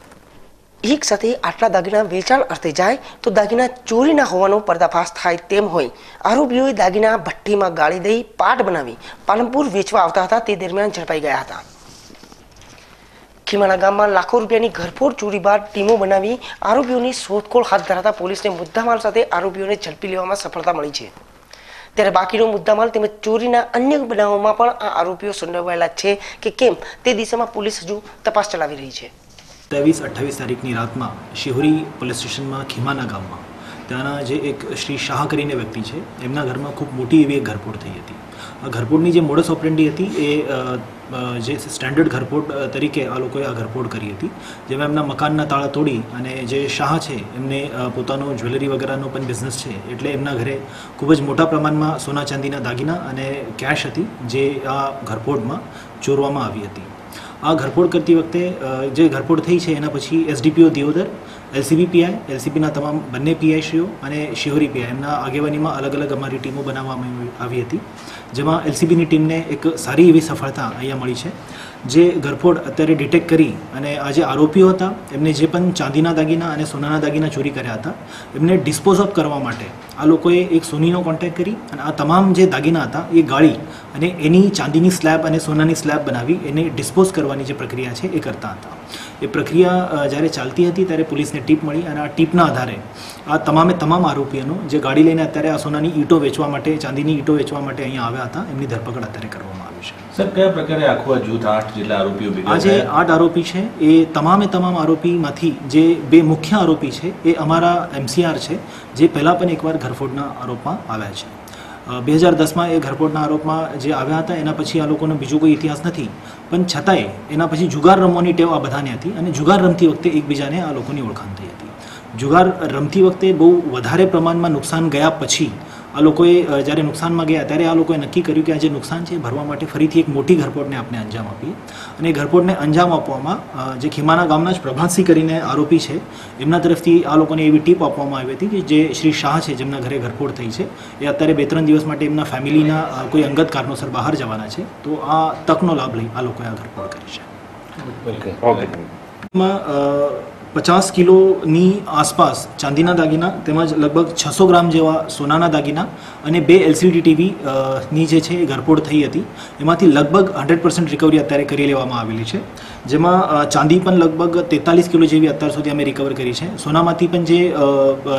એક સાથે આટલા દાગીના વેચાણ અર્થે જાય તો દાગીના ચોરીના હોવાનો પર્દાફાશ થાય તેમ હોય. આરોપીઓએ દાગીના ભઠ્ઠીમાં ગાળી દઈ પાટ બનાવી પાલનપુર વેચવા આવતા હતા, તે દરમિયાન ઝડપાઈ ગયા હતા. ખીમાણા ગામમાં લાખો રૂપિયાની ઘરફોડ ચોરી બાદ ટીમો બનાવી આરોપીઓની શોધખોળ હાથ ધરાતા પોલીસને મુદ્દામાલ સાથે આરોપીઓને ઝડપી લેવામાં સફળતા મળી છે. ત્યારે બાકીનો મુદ્દામાલ તેમજ ચોરીના અન્ય બનાવોમાં પણ આ આરોપીઓ સંડોવાયેલા છે કે કેમ તે દિશામાં પોલીસ હજુ તપાસ ચલાવી રહી છે. ત્રેવીસ અઠ્ઠાવીસ તારીખની રાતમાં શિહોરી પોલીસ સ્ટેશનમાં ખીમાના ગામમાં ત્યાંના જે એક શ્રી શાહ કરીને વ્યક્તિ છે, એમના ઘરમાં ખૂબ મોટી એવી એક ઘરફોડ થઈ હતી. આ ઘરફોડની જે મોડસ ઓપરેન્ડી હતી એ જે સ્ટેન્ડર્ડ ઘરપોટ તરીકે આ લોકોએ આ ઘરપોટ કરી હતી, જેમાં એમના મકાનના તાળા તોડી અને જે શાહ છે, એમને પોતાનો જ્વેલરી વગેરેનો પણ બિઝનેસ છે, એટલે એમના ઘરે ખૂબ જ મોટા પ્રમાણમાં સોના ચાંદીના દાગીના અને કેશ હતી, જે આ ઘરપોટમાં ચોરવામાં આવી હતી. આ ઘરફોડ કરતી વખતે જે ઘરફોડ થઈ છે એના પછી એસડીપીઓ દિયોદર એલસીબી પીઆઈ એલસીબીના તમામ બંને પીઆઈશ્રીઓ અને શિહોરી પીઆઈ એમના આગેવાનીમાં અલગ અલગ અમારી ટીમો બનાવવામાં આવી હતી. જેમાં એલસીબીની ટીમને એક સારી એવી સફળતા અહીંયા મળી છે. જે ઘરફોડ અત્યારે ડિટેક્ટ કરી અને આ જે આરોપીઓ હતા, એમને જે પણ ચાંદીના દાગીના અને સોનાના દાગીના ચોરી કર્યા હતા, એમને ડિસ્પોઝ ઓફ કરવા માટે આ લોકોએ એક સોનીનો કોન્ટેક્ટ કરી અને આ તમામ જે દાગીના હતા, એ ગાળી અને એની ચાંદીની સ્લેબ અને સોનાની સ્લેબ બનાવી એને ડિસ્પોઝ કરવાની જે પ્રક્રિયા છે, એ કરતા હતા. એ પ્રક્રિયા જ્યારે ચાલતી હતી ત્યારે પોલીસને ટીપ મળી અને આ ટીપના આધારે આ તમામે તમામ આરોપીઓનો જે ગાડી લઈને અત્યારે આ સોનાની ઈંટો વેચવા માટે ચાંદીની ઈંટો વેચવા માટે અહીંયા આવ્યા હતા એમની ધરપકડ અત્યારે કરવામાં આવી છે. સર કયા પ્રકારે આખું આ જૂથ આઠ જેટલા આરોપીઓ આજે આ જે આઠ આરોપી છે. એ તમામે તમામ આરોપીમાંથી જે બે મુખ્ય આરોપી છે એ અમારા એમસીઆર છે જે પહેલાં પણ એકવાર ઘરફોડના આરોપમાં આવ્યા છે. બે હજાર દસમાં એ ઘરપોટના આરોપમાં જે આવ્યા હતા, એના પછી આ લોકોનો બીજો કોઈ ઇતિહાસ નથી. પણ છતાંય એના પછી જુગાર રમવાની ટેવ આ બધાને હતી અને જુગાર રમતી વખતે એકબીજાને આ લોકોની ઓળખાણ થઈ હતી. જુગાર રમતી વખતે બહુ વધારે પ્રમાણમાં નુકસાન ગયા પછી આ લોકોએ જ્યારે નુકસાનમાં ગયા ત્યારે આ લોકોએ નક્કી કર્યું કે આ જે નુકસાન છે ભરવા માટે ફરીથી એક મોટી ઘરપોટને આપણે અંજામ આપીએ. અને એ ઘરફોડને અંજામ આપવામાં જે ખીમાના ગામના જ પ્રભાતસિંહ કરીને આરોપી છે એમના તરફથી આ લોકોને એવી ટીપ આપવામાં આવી હતી કે જે શ્રી શાહ છે જેમના ઘરે ઘરફોડ થઈ છે એ અત્યારે બે ત્રણ દિવસ માટે એમના ફેમિલીના કોઈ અંગત કારણોસર બહાર જવાના છે. તો આ તકનો લાભ લઈ આ લોકોએ આ ઘરફોડ કરી છે. પચાસ કિલોની આસપાસ ચાંદીના દાગીના તેમજ લગભગ છસો ગ્રામ જેવા સોનાના દાગીના અને બે એલસીડી ટીવી ની જે છે એ ઘરફોડ થઈ હતી. એમાંથી લગભગ હંડ્રેડ પર્સન્ટ રિકવરી અત્યારે કરી લેવામાં આવેલી છે. જેમાં ચાંદી પણ લગભગ તેતાલીસ કિલો જેવી અત્યાર સુધી અમે રિકવર કરી છે. સોનામાંથી પણ જે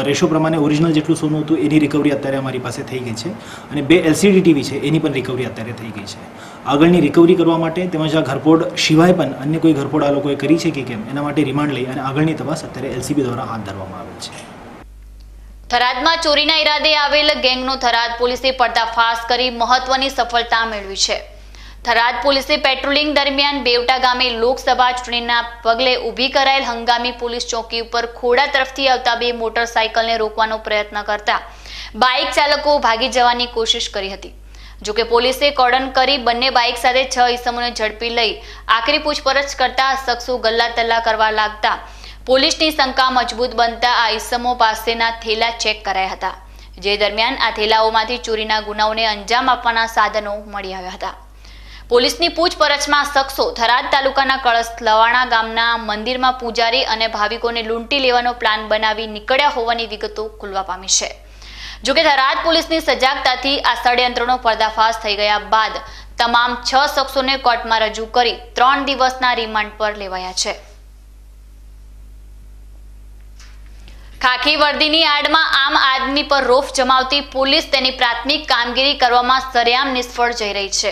રેશો પ્રમાણે ઓરિજિનલ જેટલું સોનું હતું એની રિકવરી અત્યારે અમારી પાસે થઈ ગઈ છે. અને બે એલસીડી ટીવી છે, એની પણ રિકવરી અત્યારે થઈ ગઈ છે. આગળની રિકવરી કરવા માટે તેમજ આ ઘરફોડ સિવાય પણ અન્ય કોઈ ઘરફોડ આ લોકોએ કરી છે કે કેમ, એના માટે રિમાન્ડ લઈ અને આગળની તપાસ અત્યારે એલસીબી દ્વારા હાથ ધરવામાં આવેલ છે. થરાદમાં ચોરીના ઈરાદે આવેલ ગેંગનો થરાદ પોલીસે પર્દાફાશ કરી મહત્વની સફળતા મેળવી છે. થરાદ પોલીસે પેટ્રોલિંગ દરમિયાન બેવટા ગામે લોકસભા ચૂંટણીના પગલે ઊભી કરાયેલ હંગામી પોલીસ ચોકી ઉપર ખોડા તરફથી આવતા બે મોટરસાયકલને રોકવાનો પ્રયત્ન કરતા બાઇક ચાલકો ભાગી જવાની કોશિશ કરી હતી. જોકે પોલીસે કોર્ડન કરી બંને બાઇક સાથે છ ઈસમોને ઝડપી લઈ આખરી પૂછપરછ કરતા શખ્સો ગલ્લા તલ્લા કરવા લાગતા પોલીસની શંકા મજબૂત બનતા આ ઈસમો પાસેના થેલા ચેક કરાયા હતા. જે દરમિયાન આ થેલાઓમાંથી ચોરીના ગુનાઓને અંજામ આપવાના સાધનો મળી આવ્યા હતા. પોલીસની પૂછપરછમાં શખ્સો થરાદ તાલુકાના કળશ લવાણા ગામના મંદિરમાં પૂજારી અને ભાવિકોને લૂંટી લેવાનો પ્લાન બનાવી નીકળ્યા હોવાની વિગતો ખુલવા પામી છે. જોકે થરાદ પોલીસની સજાગતાથી આ ષડયંત્રનો પર્દાફાશ થઈ ગયા બાદ તમામ છ શખ્સોને કોર્ટમાં રજૂ કરી ત્રણ દિવસના રિમાન્ડ પર લેવાયા છે. ખાખી વર્દીની આડમાં આમ આદમી પર રોફ જમાવતી પોલીસ તેની પ્રાથમિક કામગીરી કરવામાં સરેઆમ નિષ્ફળ જઈ રહી છે.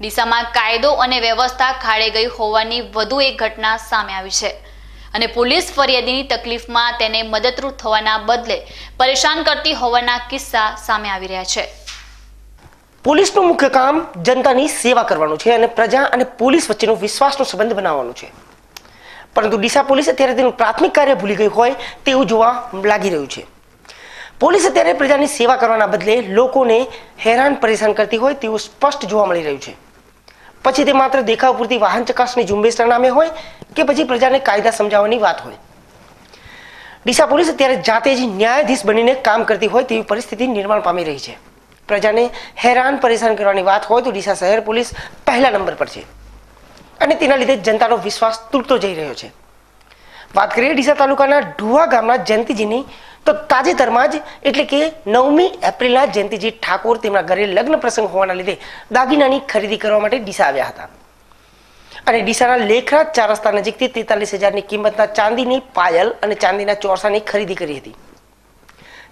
ડીસામાં કાયદો અને વ્યવસ્થા ખાડે ગઈ હોવાની વધુ એક ઘટના સામે આવી છે. અને પોલીસ ફરિયાદીની તકલીફમાં તેને મદદરૂપ થવાના બદલે પરેશાન કરતી હોવાના કિસ્સા સામે આવી રહ્યા છે. પોલીસનું મુખ્ય કામ જનતાની સેવા કરવાનું છે અને પ્રજા અને પોલીસ વચ્ચેનો વિશ્વાસનો સંબંધ બનાવવાનો છે. પરંતુ ડીસા પોલીસ અત્યારે તેનું પ્રાથમિક કાર્ય ભૂલી ગઈ હોય તેવું જોવા લાગી રહ્યું છે. પોલીસ અત્યારે પ્રજાની સેવા કરવાના બદલે લોકોને હેરાન પરેશાન કરતી હોય તેવું સ્પષ્ટ જોવા મળી રહ્યું છે. પછી તે માત્ર દેખાવ પૂરતી વાહન ચકાસણી ઝુંબેશના નામે હોય કે પછી પ્રજાને કાયદા સમજાવવાની વાત હોય? ડીસા પોલીસ અત્યારે જાતે જ ન્યાયાધીશ બનીને કામ કરતી હોય તેવી પરિસ્થિતિ નિર્માણ પામી રહી છે. પ્રજાને હેરાન પરેશાન કરવાની વાત હોય તો ડીસા શહેર પોલીસ પહેલા નંબર પર છે. અને તેના લીધે જનતાનો વિશ્વાસ તૂટતો જઈ રહ્યો છે. વાત કરીએ ડીસા તાલુકાના ઢુવા ગામના જયંતિજીની તો તાજેતરમાં જ એટલે કે નવમી એપ્રિલના જયંતિજી ઠાકોર તેમના ઘરે લગ્ન પ્રસંગ હોવાના લીધે દાગીનાની ખરીદી કરવા માટે ડીસા આવ્યા હતા. અને ડીસાના લેખરાજ ચાર રસ્તા નજીકથી તેતાલીસ હજારની કિંમતના ચાંદીની પાયલ અને ચાંદીના ચોરસાની ખરીદી કરી હતી.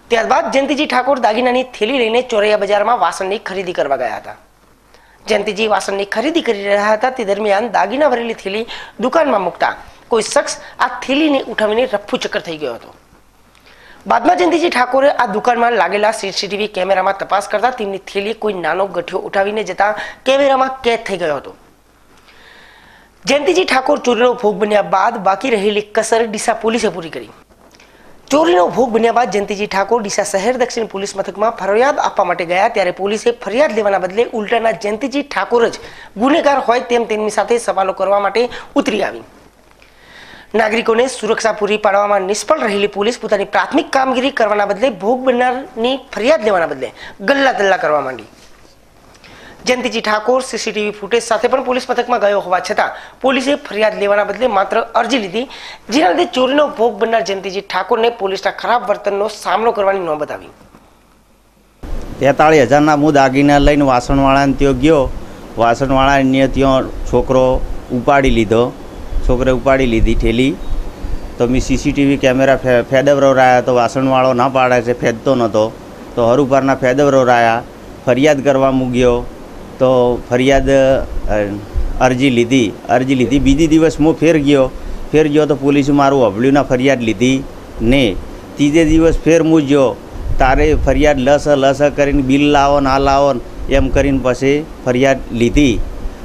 ત્યારબાદ જયંતિજી ઠાકોર દાગીનાની થેલી લઈને ચોરૈયા બજારમાં વાસણની ખરીદી કરવા ગયા હતા. જયંતિજી વાસણની ખરીદી કરી રહ્યા હતા તે દરમિયાન દાગીના ભરેલી થેલી દુકાનમાં મૂકતા કોઈ શખ્સ આ થેલીને ઉઠાવીને રફ્ફુ ચક્કર થઈ ગયો હતો. બાદમાં જયંતિજી ઠાકોરે આ દુકાનમાં લાગેલા સીસીટીવી કેમેરામાં તપાસ કરતા તેમની થેલી કોઈ નાનો ગઠિયો ઉઠાવીને જતા કેમેરામાં કેદ થઈ ગયો હતો. જયંતિજી ઠાકોર ચોરીનો ભોગ બન્યા બાદ બાકી રહેલી કસર ડીસા પોલીસે પૂરી કરી. ચોરીનો ભોગ બન્યા બાદ જયંતિજી ઠાકોર ડીસા શહેર દક્ષિણ પોલીસ મથકમાં ફરિયાદ આપવા માટે ગયા ત્યારે પોલીસે ફરિયાદ લેવાના બદલે ઉલટાના જયંતિજી ઠાકોર જ ગુનેગાર હોય તેમ તેમની સાથે સવાલો કરવા માટે ઉતરી આવી. નાગરિકોને સુરક્ષા પૂરી પાડવામાં નિષ્ફળ રહેલી પોલીસ પોતાની પ્રાથમિક કામગીરી કરવાના બદલે ભોગ બનનારની ફરિયાદ લેવાના બદલે ગલ્લા તલ્લા કરવા માંડી. જયંતિજી ઠાકોર સીસીટીવી ફૂટેજ સાથે પણ પોલીસ મથકમાં ગયો હોવા છતાં પોલીસે ફરિયાદ લેવાના બદલે માત્ર અરજી લીધી, જેના લીધે ચોરીનો ભોગ બનનાર જયંતિજી ઠાકોરને પોલીસના ખરાબ વર્તનનો સામનો કરવાની નોબત આવી તેતાળીસ હજારના હું દાગીના લઈને વાસણવાળાને ત્યાં ગયો વાસણવાળાને ત્યાં છોકરો ઉપાડી લીધો. છોકરે ઉપાડી લીધી ઠેલી. તો મેં સીસીટીવી કેમેરા ફે ફેદવરાયા તો વાસણવાળો ના પાડે છે, ફેદતો નહોતો તો હરુપારના ફેદવરાયા ફરિયાદ કરવા મૂક્યો તો ફરિયાદ અરજી લીધી. અરજી લીધી. બીજી દિવસ હું ફેર ગયો. ફેર ગયો તો પોલીસે મારું અભળ્યુંના ફરિયાદ લીધી ને ત્રીજે દિવસ ફેર હું ગયો તારે ફરિયાદ લસ લસ કરીને બિલ લાવો, ના લાવો એમ કરીને પછી ફરિયાદ લીધી.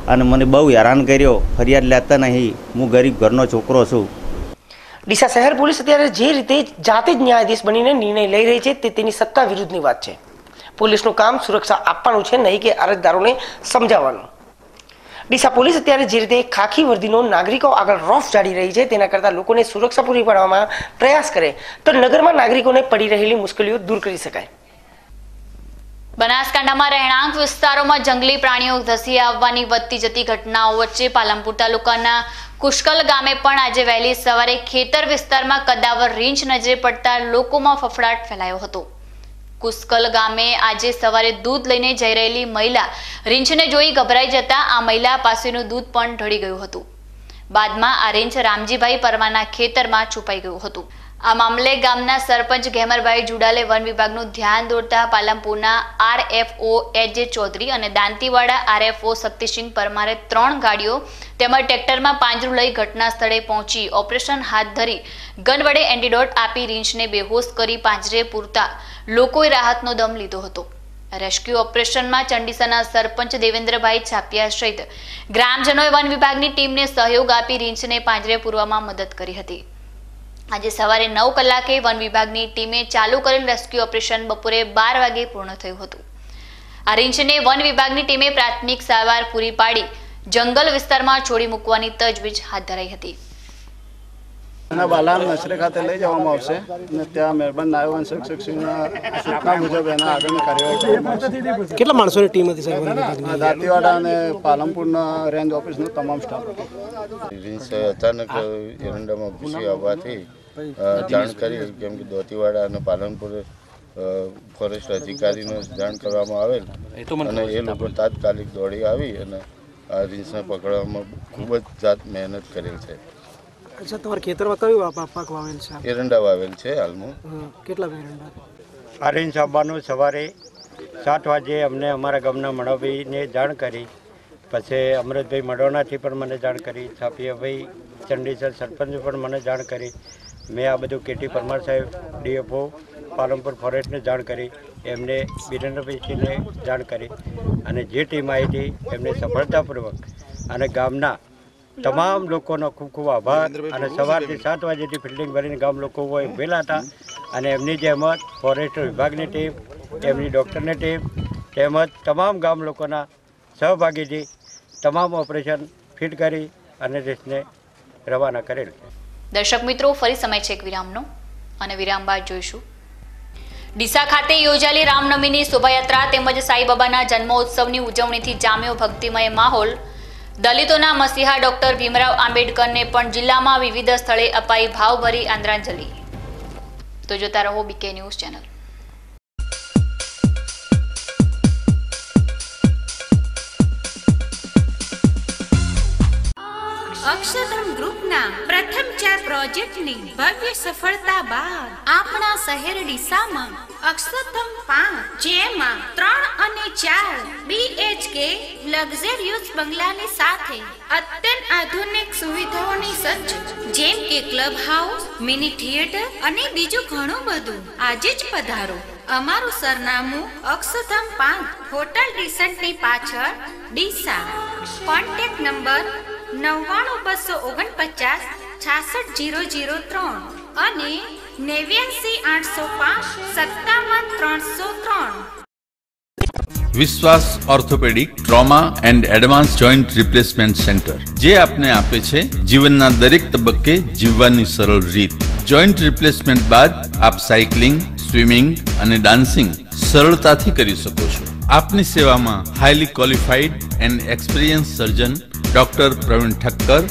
અને મને બહુ હેરાન કર્યો. ફરિયાદ લેતા નહીં. હું ગરીબ ઘરનો છોકરો છું. ડીસા શહેર પોલીસ અત્યારે જે રીતે જાતે જ ન્યાયાધીશ બનીને નિર્ણય લઈ રહી છે તે તેની સત્તા વિરુદ્ધની વાત છે. પોલીસનું કામ સુરક્ષા આપવાનું છે, નહીં કે અરજદારોને સમજાવવાનું. ડીસા પોલીસ અત્યારે જે રીતે ખાખી વર્દીનો નાગરિકો આગળ રોફ જાડી રહી છે, તેના કરતાં લોકોને સુરક્ષા પૂરી પાડવામાં પ્રયાસ કરે તો નગરમાં નાગરિકોને પડી રહેલી મુશ્કેલીઓ દૂર કરી શકાય. બનાસકાંઠામાં રહેણાંક વિસ્તારોમાં જંગલી પ્રાણીઓ ધસી આવવાની વધતી જતી ઘટનાઓ વચ્ચે પાલનપુર તાલુકાના કુશકલ ગામે પણ આજે વહેલી સવારે ખેતર વિસ્તારમાં કદાવર રીંછ નજરે પડતા લોકોમાં ફફડાટ ફેલાયો હતો. કુસ્કલ ગામે આજે સવારે દૂધ લઈને જઈ રહેલી મહિલા રીંછને જોઈ ગભરાઈ જતા આ મહિલા પાસેનું દૂધ પણ ઢળી ગયું હતું. બાદમાં આ રીંછ રામજીભાઈ પરમાના ખેતરમાં છુપાઈ ગયું હતું. આ મામલે ગામના સરપંચ ઘેમરભાઈ જુડાલે વન વિભાગનું ધ્યાન દોરતા પાલમપુરના આરએફઓ એચ ચૌધરી અને દાંતીવાડા આરએફઓ શક્તિસિંહ પરમારે ત્રણ ગાડીઓ તેમજ ટ્રેક્ટરમાં પાંજરું લઈ ઘટના સ્થળે પહોંચી ઓપરેશન હાથ ધરી ગન વડે એન્ટીડોટ આપી રીંછને બેહોશ કરી પાંજરે પૂરતા લોકોએ રાહતનો દમ લીધો હતો. રેસ્ક્યુ ઓપરેશનમાં ચંડીસાના સરપંચ દેવેન્દ્રભાઈ છાપિયા સહિત ગ્રામજનોએ વન વિભાગની ટીમને સહયોગ આપી રીંછને પાંજરે પૂરવામાં મદદ કરી હતી. આજે સવારે નવ કલાકે વન વિભાગની ટીમે ચાલુ કરેલ રેસ્ક્યુ ઓપરેશન બપોરે બાર વાગે પૂર્ણ થયું હતું. આ રીંછને વન વિભાગની ટીમે પ્રાથમિક સારવાર પૂરી પાડી, જંગલ વિસ્તારમાં છોડી મૂકવાની તજવીજ હાથ ધરાઈ હતી. એના બાલામ નસરે ખાતે લઈ જવામાં આવશે અને ત્યાં મહેરબાન નાયબ વંશક શિક્ષકના સૂચના મુજબ એના આગળની કાર્યવાહી કેટલા માણસોની ટીમ હતી સાહેબ દાંતીવાડા અને પાલનપુરના રેન્જ ઓફિસનો તમામ સ્ટાફ અચાનક એરંડામાં ઘૂસી આવવાથી જાણ કરી કેમ કે દોતીવાડા અને પાલનપુર ફોરેસ્ટ અધિકારીને જાણ કરવામાં આવેલ. અને એ લોકો તાત્કાલિક દોડી આવી અને આ રીંછને પકડવામાં ખૂબ જ જાત મહેનત કરેલ છે. અચ્છા તમારા ખેતરમાં કયું પાક વાવેલ છે? એરંડા વાવેલ છે હાલમાં. કેટલા વેરંડા આર્યન સાબાનું સવારે સાત વાગે અમને અમારા ગામના મણોભાઈને જાણ કરી. પછી અમૃતભાઈ મડોનાથી પણ મને જાણ કરી. છાપિયાભાઈ ચંડીસર સરપંચ પણ મને જાણ કરી. મેં આ બધું કેટી પરમાર સાહેબ ડીએફઓ પાલનપુર ફોરેસ્ટને જાણ કરી. એમને બિરેન્દ્રભાઈસિંહને જાણ કરી. અને જે ટીમ આવી હતી એમને સફળતાપૂર્વક અને ગામના તમામ લોકોનો ખૂબ ખૂબ આભાર. અને સવારથી સાત વાગ્યાથી ફિલ્ડિંગ ભરીને ગામ લોકો હોય ઉભેલા હતા. અને એમની જેમ જ ફોરેસ્ટ વિભાગની ટીમ એમની ડૉક્ટરની ટીમ તેમજ તમામ ગામ લોકોના સહભાગીથી તમામ ઓપરેશન ફિટ કરી અને દેશને રવાના કરેલ. દર્શક મિત્રો ફરી સમય છે એક વિરામનો. અને વિરામ બાદ જોઈશું. ડીસા ખાતે યોજાયેલી રામનવમીની શોભાયાત્રા તેમજ સાંઈબાબાના જન્મોત્સવની ઉજવણીથી જામ્યો ભક્તિમય માહોલ. દલિતોના મસીહા ડોક્ટર ભીમરાવ આંબેડકરને પણ જિલ્લામાં વિવિધ સ્થળે અપાઈ ભાવભરી આદરાંજલિ તો જોતા રહો બીકે ન્યૂઝ ચેનલ. અક્ષરધામ ગ્રુપના પ્રથમ ચાર પ્રોજેક્ટની ભવ્ય સફળતા બાદ આપણા શહેર ડીસામાં અક્ષરધામ પાંચ, જેમાં ત્રણ અને ચાર બીએચકે લક્ઝરિયસ બંગલાની સાથે અત્યંત આધુનિક સુવિધાઓની સજ્જ. જેમ કે ક્લબ હાઉસ, મિની થિયેટર અને બીજું ઘણું બધું. આજે જ પધારો. અમારું સરનામું અક્ષરધામ પાંચ, હોટલ ડિસન્ટની પાછળ ડીસા. કોન્ટેક્ટ નંબર નવ્વાણું બસો ઓગણપચાસ છાસઠ જીરો જીરો ત્રણ અને નેવ્યાસી આઠસો પાંચ સત્તાવન ત્રણસો ત્રણ. Vishwas orthopaedic, trauma and advance joint replacement centre, જે આપને આપે છે જીવનના દરેક તબક્કે જીવવાની સરળ રીત. જોઈન્ટ રિપ્લેસમેન્ટ બાદ આપ સાયકલિંગ, સ્વિમિંગ અને ડાન્સિંગ સરળતાથી કરી શકો છો. આપની સેવામાં highly qualified and experience surgeon doctor Pravin Thakkar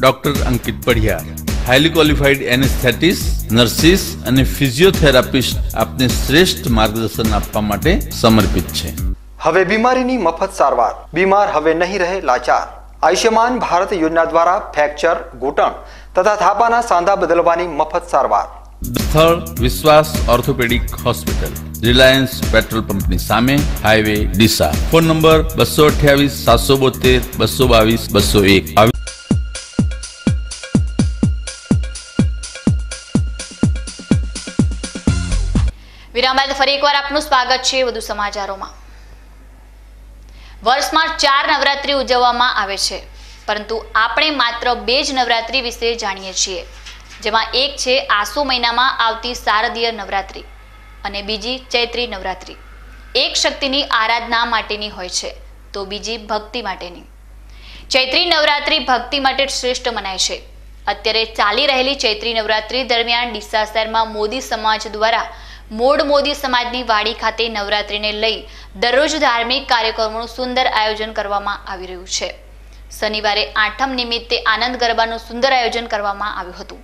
doctor Ankit Padhiyar highly qualified anaesthetist nurses અને ફિઝિયોથેરાપિસ્ટ આપને શ્રેષ્ઠ માર્ગદર્શન આપવા માટે સમર્પિત છે. હવે બીમારીની મફત સારવાર. બીમાર હવે નહીં રહે લાચાર. આયુષ્યમાન ભારત યોજના દ્વારા ફ્રેક્ચર, ઘૂંટણ તથા થાપાના સાંધા બદલવાની મફત સારવાર. સ્થળ વિશ્વાસ ઓર્થોપેડિક હોસ્પિટલ, રિલાયન્સ પેટ્રોલ પંપની સામે, હાઈવે ડીસા. ફોન નંબર બસો અઠ્યાવીસ, સાતસો બોતેર, બસો બાવીસ, બસો એક. વિરામ બાદ ફરી એકવાર આપનું સ્વાગત છે વધુ સમાચારોમાં. વર્ષમાં ચાર નવરાત્રી ઉજવવામાં આવે છે, પરંતુ આપણે માત્ર બે જ નવરાત્રી વિશે જાણીએ છીએ. જેમાં એક છે આસો મહિનામાં આવતી શારદીય નવરાત્રી અને બીજી ચૈત્રી નવરાત્રી. એક શક્તિની આરાધના માટેની હોય છે, તો બીજી ભક્તિ માટેની. ચૈત્રી નવરાત્રી ભક્તિ માટે શ્રેષ્ઠ મનાય છે. અત્યારે ચાલી રહેલી ચૈત્રી નવરાત્રી દરમિયાન ડીસા શહેરમાં મોદી સમાજ દ્વારા મોડ મોદી સમાજની વાડી ખાતે નવરાત્રીને લઈ દરરોજ ધાર્મિક કાર્યક્રમોનું સુંદર આયોજન કરવામાં આવી રહ્યું છે. શનિવારે આઠમ નિમિત્તે આનંદ ગરબાનું સુંદર આયોજન કરવામાં આવ્યું હતું,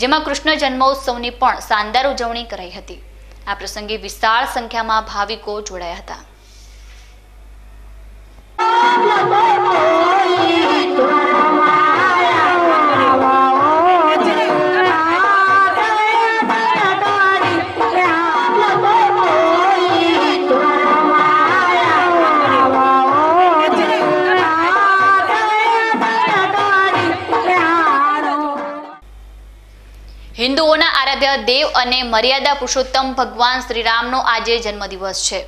જેમાં કૃષ્ણ જન્મોત્સવની પણ શાનદાર ઉજવણી કરાઈ હતી. આ પ્રસંગે વિશાળ સંખ્યામાં ભાવિકો જોડાયા હતા. આરાધ્ય દેવ અને મર્યાદા પુરુષોત્તમ ભગવાન શ્રીરામનો આજે જન્મદિવસ છે.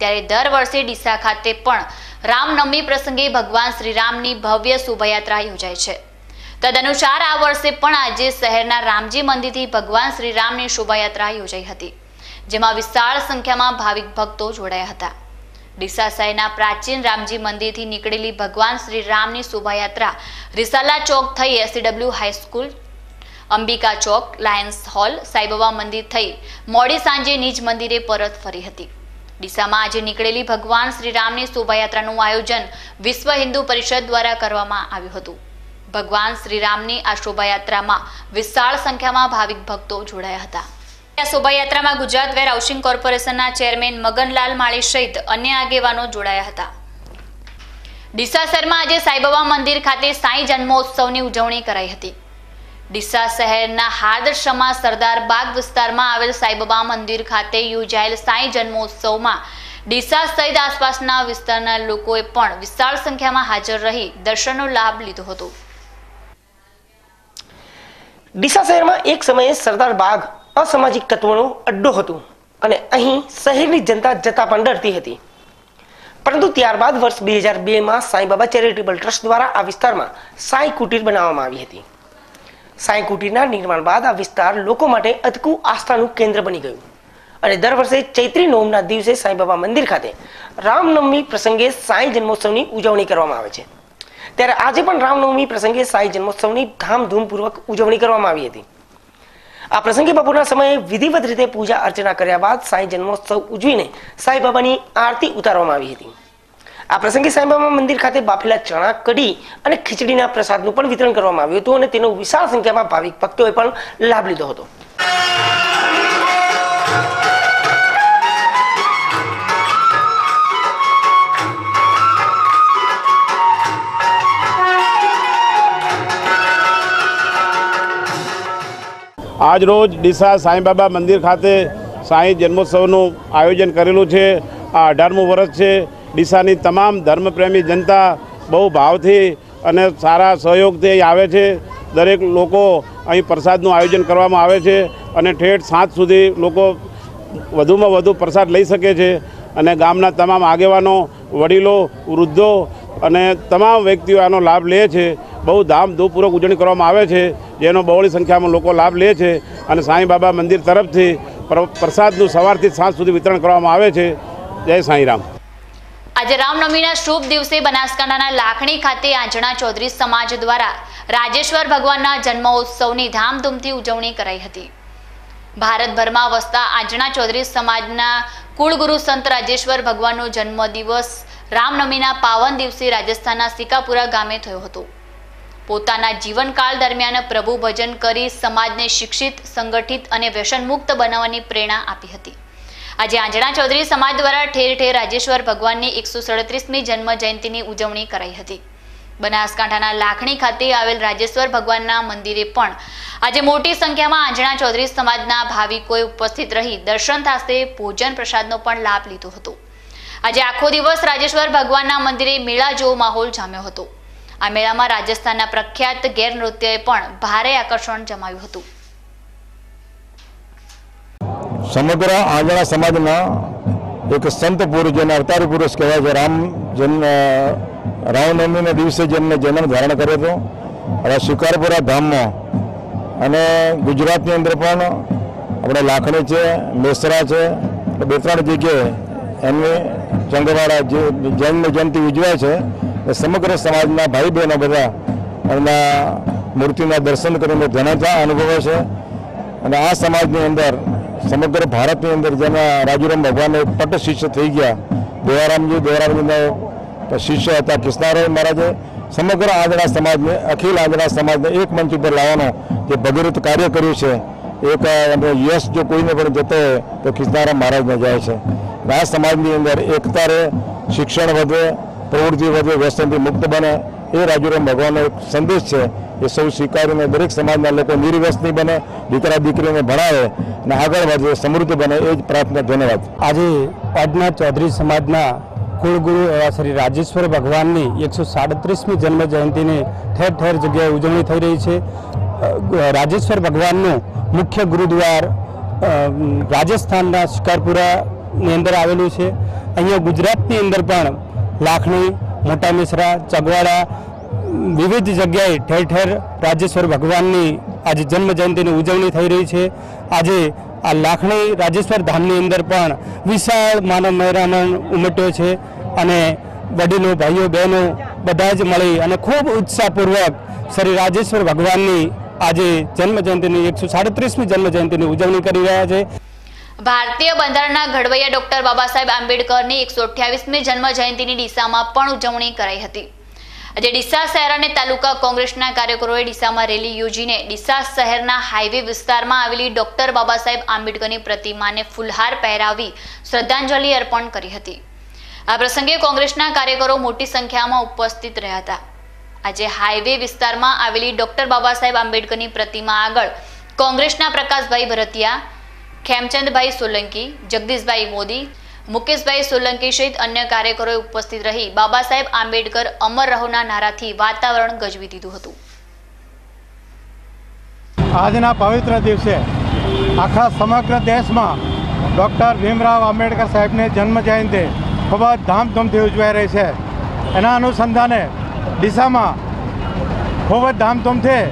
ત્યારે દર વર્ષે ડીસા ખાતે પણ રામનવમી પ્રસંગે ભગવાન શ્રીરામની ભવ્ય શોભાયાત્રા યોજાય છે. તદનુસાર આ વર્ષે પણ આજે શહેરના રામજી મંદિરથી ભગવાન શ્રીરામની શોભાયાત્રા યોજાઈ હતી, જેમાં વિશાળ સંખ્યામાં ભાવિક ભક્તો જોડાયા હતા. ડીસા શહેરના પ્રાચીન રામજી મંદિરથી નીકળેલી ભગવાન શ્રી રામની શોભાયાત્રા રિસાલા ચોક થઈ SCW high school Ambika Chowk, lions hall, Saibaba Mandir થઈ મોડી સાંજે નિજ મંદિરે પરત ફરી હતી. ડીસામાં આજે નીકળેલી ભગવાન શ્રી રામની શોભાયાત્રાનું આયોજન વિશ્વ હિન્દુ પરિષદ દ્વારા કરવામાં આવ્યું હતું. ભગવાન શ્રીરામની આ શોભાયાત્રામાં વિશાળ સંખ્યામાં ભાવિક ભક્તો જોડાયા હતા. આ શોભાયાત્રામાં ગુજરાત વેર હાઉસિંગ કોર્પોરેશનના ચેરમેન મગનલાલ માળી સહિત અન્ય આગેવાનો જોડાયા હતા. ડીસા શહેરમાં આજે સાઈબાબા મંદિર ખાતે સાંઈ જન્મોત્સવની ઉજવણી કરાઈ હતી. ડીસા શહેરના હાર્દશમા સરદાર બાગ વિસ્તારમાં આવેલ સાઈબાબા મંદિર ખાતે યોજાયેલ સાંઈ જન્મોત્સવમાં ડીસા સહિત આસપાસના વિસ્તારના લોકોએ પણ વિશાળ સંખ્યામાં હાજર રહી દર્શનનો લાભ લીધો હતો. ડીસા શહેરમાં એક સમયે સરદાર બાગ અસામાજિક તત્વોનો અડ્ડો હતો અને અહીં શહેરની જનતા જતા પણ ડરતી હતી. પરંતુ ત્યારબાદ વર્ષ બે હજાર બેમાં સાંઈબાબા ચેરિટેબલ ટ્રસ્ટ દ્વારા આ વિસ્તારમાં સાંઈ કુટીર બનાવવામાં આવી હતી. સાંઈ કુટીરના નિર્માણ બાદ આ વિસ્તાર લોકો માટે અતકું આસ્થાનું કેન્દ્ર બની ગયું. અને દર વર્ષે ચૈત્રી નોમના દિવસે સાંઈબાબા મંદિર ખાતે રામનવમી પ્રસંગે સાંઈ જન્મોત્સવની ઉજવણી કરવામાં આવે છે. ત્યારે આજે પણ રામનવમી પ્રસંગે સાંઈ જન્મોત્સવની ધામધૂમપૂર્વક ઉજવણી કરવામાં આવી હતી. આ પ્રસંગે બપોરના સમયે વિધિવત રીતે પૂજા અર્ચના કર્યા બાદ સાંઈ જન્મોત્સવ ઉજવીને સાંઈબાબાની આરતી ઉતારવામાં આવી હતી. આ પ્રસંગે સાંઈબાબા મંદિર ખાતે બાફેલા ચણા, કઢી અને ખીચડીના પ્રસાદનું પણ વિતરણ કરવામાં આવ્યું હતું અને તેનો વિશાળ સંખ્યામાં ભાવિક ભક્તોએ પણ લાભ લીધો હતો. આજ રોજ ડીસા સાંઈબાબા મંદિર ખાતે સાંઈ જન્મોત્સવનું આયોજન કરેલું છે. આ અઢારમું વર્ષ છે. ડીસાની તમામ ધર્મપ્રેમી જનતા બહુ ભાવથી અને સારા સહયોગથી આવે છે. દરેક લોકો અહીં પ્રસાદનું આયોજન કરવામાં આવે છે અને ઠેઠ સાંજ સુધી લોકો વધુમાં વધુ પ્રસાદ લઈ શકે છે અને ગામના તમામ આગેવાનો, વડીલો, વૃદ્ધો અને તમામ વ્યક્તિઓ આનો લાભ લે છે. બહુ ધામધૂમપૂર્વક ઉજવણી કરવામાં આવે છે. જેનો બહોળી સંખ્યામાં લોકો લાભ લે છે અને સાંઈ બાબા મંદિર તરફથી પ્ર- પ્રસાદનું સવારથી સાંજ સુધી વિતરણ કરવામાં આવે છે. જય સાંઈરામ આજે રામનવમીના શુભ દિવસે બનાસકાંઠાના લાખણી ખાતે આંજણા ચૌધરી સમાજ દ્વારા રાજેશ્વર ભગવાનના જન્મોત્સવની ધામધૂમથી ઉજવણી કરાઈ હતી. ભારતભરમાં વસતા આંજણા ચૌધરી સમાજના કુળગુરુ સંત રાજેશ્વર ભગવાનનો જન્મદિવસ રામનવમીના પાવન દિવસે રાજસ્થાનના સિકાપુરા ગામે થયો હતો. પોતાના જીવનકાળ દરમિયાન પ્રભુ ભજન કરી સમાજને શિક્ષિત, સંગઠિત અને વ્યસનમુક્ત બનાવવાની પ્રેરણા આપી હતી. આજે આંજણા ચૌધરી સમાજ દ્વારા ઠેર ઠેર રાજેશ્વર ભગવાનની એકસો સડત્રીસમી જન્મ જયંતિની ઉજવણી કરાઈ હતી. બનાસકાંઠાના લાખણી ખાતે આવેલ રાજેશ્વર ભગવાનના મંદિરે પણ આજે મોટી સંખ્યામાં આંજણા ચૌધરી સમાજના ભાવિકોએ ઉપસ્થિત રહી દર્શન થાસે ભોજન પ્રસાદનો પણ લાભ લીધો હતો. આજે આખો દિવસ રાજેશ્વર ભગવાનના મંદિરે મેળા જેવો માહોલ જામ્યો હતો. આ મેળામાં રાજસ્થાનના પ્રખ્યાત ગેર નૃત્યએ પણ ભારે આકર્ષણ જમાવ્યું હતું. સમગ્ર આંગણા સમાજના એક સંત પુરુષ જેને અવતારી પુરુષ કહેવાય છે, રામ જન્મ રામનવમીના દિવસે જેમને જન્મ ધારણ કર્યો હતો, અને શિકારપુરા ધામમાં અને ગુજરાતની અંદર પણ આપણે લાખણી છે, મેસરા છે બે ત્રણ જગ્યાએ એમની ચંગવાડા જે જન્મ જયંતિ ઉજવાય છે, એ સમગ્ર સમાજના ભાઈ બહેનો બધા એમના મૂર્તિના દર્શન કરીને ધનતા અનુભવે છે. અને આ સમાજની અંદર સમગ્ર ભારતની અંદર જેના રાજુરામ ભગવાનને પટ શિષ્ય થઈ ગયા. દેવારામજી દેવારામજીના શિષ્ય હતા કૃષ્ણારાય મહારાજે. સમગ્ર આંધળા સમાજને, અખિલ આંધળા સમાજને એક મંચ ઉપર લાવવાનો જે ભગીરથ કાર્ય કર્યું છે, એક યશ જો કોઈને પણ જતો હોય, તો કૃષ્ણારામ મહારાજને જાય છે. આ સમાજની અંદર એકતા રહે શિક્ષણ વધે, પ્રવૃત્તિ વધે, વ્યસનથી મુક્ત બને, એ રાજુરામ ભગવાનનો એક સંદેશ છે. એ સૌ સ્વીકારીને દરેક સમાજના લોકો નિર્વ્યસની બને, દીકરા દીકરીને ભણાવે અને આગળ વધે, સમૃદ્ધ બને, એ જ પ્રાર્થના, ધન્યવાદ. આજે આજના ચૌધરી સમાજના કુળગુરુ એવા શ્રી રાજેશ્વર ભગવાનની એકસો સાડત્રીસમી જન્મ જયંતિની ઠેર ઠેર જગ્યાએ ઉજવણી થઈ રહી છે. રાજેશ્વર ભગવાનનું મુખ્ય ગુરુદ્વાર રાજસ્થાનના શિકારપુરાની અંદર આવેલું છે. અહીંયા ગુજરાતની અંદર પણ લાખણી, મોટા મિશ્રા, ચગવાડા વિવિધ જગ્યાએ ઠેર ઠેર રાજેશ્વર ભગવાનની આજે જન્મ જયંતિની ઉજવણી થઈ રહી છે. આજે આ લાખણી રાજેશ્વર ધામની અંદર પણ વિશાળ માનવ મહેરામણ ઉમટ્યો છે અને વડીલો, ભાઈઓ, બહેનો બધા જ મળી અને ખૂબ ઉત્સાહપૂર્વક શ્રી રાજેશ્વર ભગવાનની આજે જન્મ જયંતિની એકસો સાડત્રીસમી જન્મ જયંતિની ઉજવણી કરી રહ્યા છે. ભારતીય બંધારણના ઘડવૈયા ડોક્ટર બાબા સાહેબ આંબેડકરની એકસો અઠ્યાવીસમી જન્મ જયંતિની દિશામાં પણ ઉજવણી કરાઈ હતી. આજે ડીસા શહેર અને તાલુકા કોંગ્રેસના કાર્યકરોએ ડીસામાં રેલી યોજીને ડીસા શહેરના હાઈવે વિસ્તારમાં આવેલી ડોક્ટર બાબા સાહેબ આંબેડકરની પ્રતિમાને ફૂલહાર પહેરાવી શ્રદ્ધાંજલિ અર્પણ કરી હતી. આ પ્રસંગે કોંગ્રેસના કાર્યકરો મોટી સંખ્યામાં ઉપસ્થિત રહ્યા હતા. આજે હાઈવે વિસ્તારમાં આવેલી ડોક્ટર બાબા સાહેબ આંબેડકરની પ્રતિમા આગળ કોંગ્રેસના પ્રકાશભાઈ ભરતિયા, ખેમચંદભાઈ સોલંકી, જગદીશભાઈ મોદી મુકેશભાઈ સોલંકી સહિત અન્ય કાર્યકરોએ ઉપસ્થિત રહી બાબા સાહેબ આંબેડકર અમર રહોના નારાથી વાતાવરણ ગજવી દીધું હતું. આજના પવિત્ર દિવસે આખા સમગ્ર દેશમાં ડૉક્ટર ભીમરાવ આંબેડકર સાહેબની જન્મ જયંતિ ખૂબ જ ધામધૂમથી ઉજવાઈ રહી છે. એના અનુસંધાને ડીસામાં ખૂબ જ ધામધૂમથી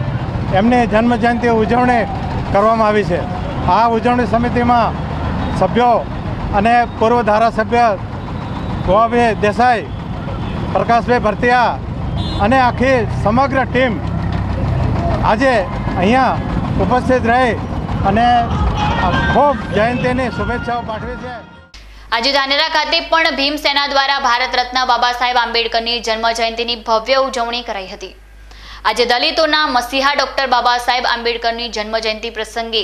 એમની જન્મ જયંતિ ઉજવણી કરવામાં આવી છે. આ ઉજવણી સમિતિમાં સભ્યો અને પૂર્વ ધારાસભ્ય ગોવાભાઈ દેસાઈ, પ્રકાશભાઈ ભરતિયા અને આખી સમગ્ર ટીમ આજે અહીંયા ઉપસ્થિત રહી અને ખૂબ જયંતિની શુભેચ્છાઓ પાઠવી છે. આજે ધાનેરા ખાતે પણ ભીમસેના દ્વારા ભારત રત્ન બાબા સાહેબ આંબેડકરની જન્મ જયંતિની ભવ્ય ઉજવણી કરાઈ હતી. આજે દલિતોના મસીહા ડોક્ટર બાબા સાહેબ આંબેડકરની જન્મજયંતિ પ્રસંગે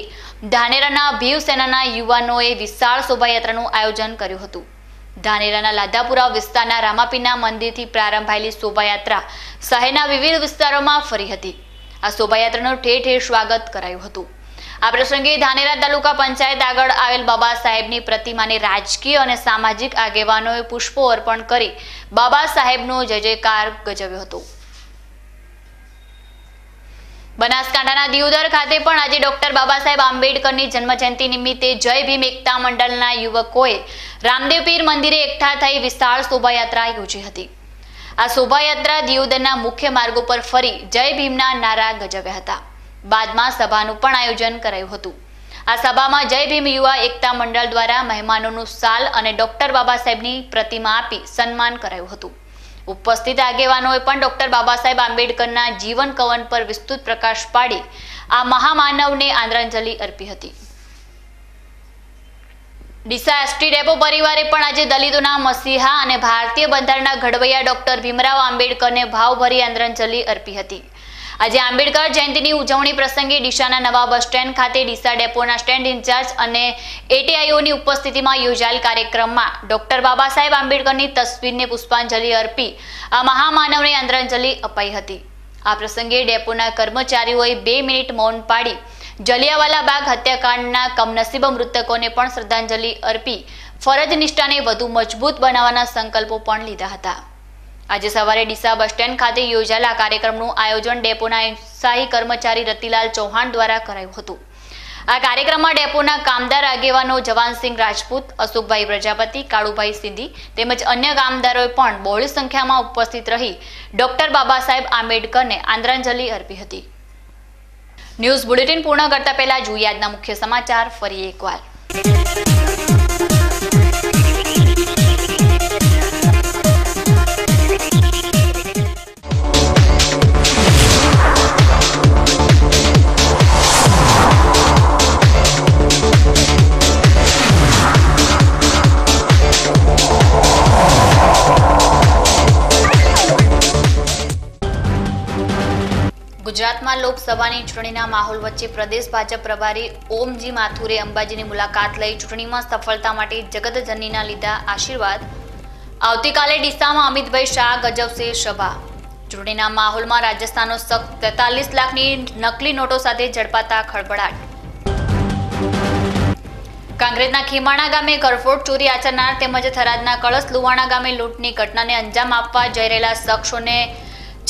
ધાનેરાના ભીવસેનાના યુવાનોએ વિશાળ શોભાયાત્રાનું આયોજન કર્યું હતું. ધાનેરાના લાધાપુરા વિસ્તારના રામાપીના મંદિરથી પ્રારંભાયેલી શોભાયાત્રા શહેરના વિવિધ વિસ્તારોમાં ફરી હતી. આ શોભાયાત્રાનું ઠેર ઠેર સ્વાગત કરાયું હતું. આ પ્રસંગે ધાનેરા તાલુકા પંચાયત આગળ આવેલ બાબા સાહેબની પ્રતિમાને રાજકીય અને સામાજિક આગેવાનોએ પુષ્પો અર્પણ કરી બાબા સાહેબનો જય જયકાર ગજવ્યો હતો. બનાસકાંઠાના દિયોદર ખાતે પણ આજે ડોક્ટર બાબા સાહેબ આંબેડકરની જન્મજયંતિ નિમિત્તે જય ભીમ એકતા મંડળના યુવકોએ રામદેવપીર મંદિરે એકઠા થઈ વિશાળ શોભાયાત્રા યોજી હતી. આ શોભાયાત્રા દિયોદરના મુખ્ય માર્ગો પર ફરી જય ભીમના નારા ગજવ્યા હતા. બાદમાં સભાનું પણ આયોજન કરાયું હતું. આ સભામાં જય ભીમ યુવા એકતા મંડળ દ્વારા મહેમાનોનું સાલ અને ડોક્ટર બાબા સાહેબની પ્રતિમા આપી સન્માન કરાયું હતું. ઉપસ્થિત આગેવાનોએ પણ ડોક્ટર બાબા સાહેબ આંબેડકરના જીવન કવન પર વિસ્તૃત પ્રકાશ પાડી આ મહામાનવને આદરાંજલિ અર્પી હતી. ડીસા એસટી ડેપો પરિવારે પણ આજે દલિતોના મસીહા અને ભારતીય બંધારણના ઘડવૈયા ડોક્ટર ભીમરાવ આંબેડકરને ભાવભરી આદરાંજલિ અર્પી હતી. આજે આંબેડકર જયંતિની ઉજવણી પ્રસંગે ડીસાના નવા બસ સ્ટેન્ડ ખાતે ડીસા ડેપોના સ્ટેન્ડ ઇન્ચાર્જ અને એટીઆઈઓની ઉપસ્થિતિમાં યોજાયેલ કાર્યક્રમમાં ડોક્ટર બાબા સાહેબ આંબેડકરની તસવીરને પુષ્પાંજલિ અર્પી આ મહામાનવને આદરાંજલિ અપાઈ હતી. આ પ્રસંગે ડેપોના કર્મચારીઓએ બે મિનિટ મૌન પાડી. જલિયાવાલા બાગ હત્યાકાંડના કમનસીબ મૃતકોને પણ શ્રદ્ધાંજલિ અર્પી. ફરજ નિષ્ઠાને વધુ મજબૂત બનાવવાના સંકલ્પો પણ લીધા હતા. આજે સવારે ડીસા બસ સ્ટેન્ડ ખાતે યોજાયેલા કાર્યક્રમનું આયોજન ડેપોના ઉત્સાહી કર્મચારી રતિલાલ ચૌહાણ દ્વારા કરાયું હતું. આ કાર્યક્રમમાં ડેપોના કામદાર આગેવાનો જવાનસિંહ રાજપૂત, અશોકભાઈ પ્રજાપતિ, કાળુભાઈ સિંધી તેમજ અન્ય કામદારોએ પણ બહોળી સંખ્યામાં ઉપસ્થિત રહી ડોક્ટર બાબા સાહેબ આંબેડકરને આદરાંજલિ અર્પી હતી. ન્યૂઝ બુલેટિન પૂર્ણ કરતા પહેલા જોઈએ આજના મુખ્ય સમાચાર, ફરી એકવાર. ગુજરાતમાં લોકસભાની ચૂંટણીના માહોલ વચ્ચે પ્રદેશ ભાજપ પ્રભારી ઓમજી માથુરે અંબાજીની મુલાકાત લઈ ચૂંટણીમાં સફળતા માટે જગતજનનીના લીધા આશીર્વાદ. આવતીકાલે ડીસામાં અમિતભાઈ શાહ ગજવશે સભા. ચૂંટણીના માહોલમાં રાજસ્થાનનો સખ્ત તેતાલીસ લાખની નકલી નોટો સાથે ઝડપાતા ખળભળાટ. કાંગ્રેસના ખીમાણા ગામે કરફોડ ચોરી આચરનાર તેમજ થરાદના કળશ લુવાણા ગામે લૂંટની ઘટનાને અંજામ આપવા જઈ રહેલા શખ્સોને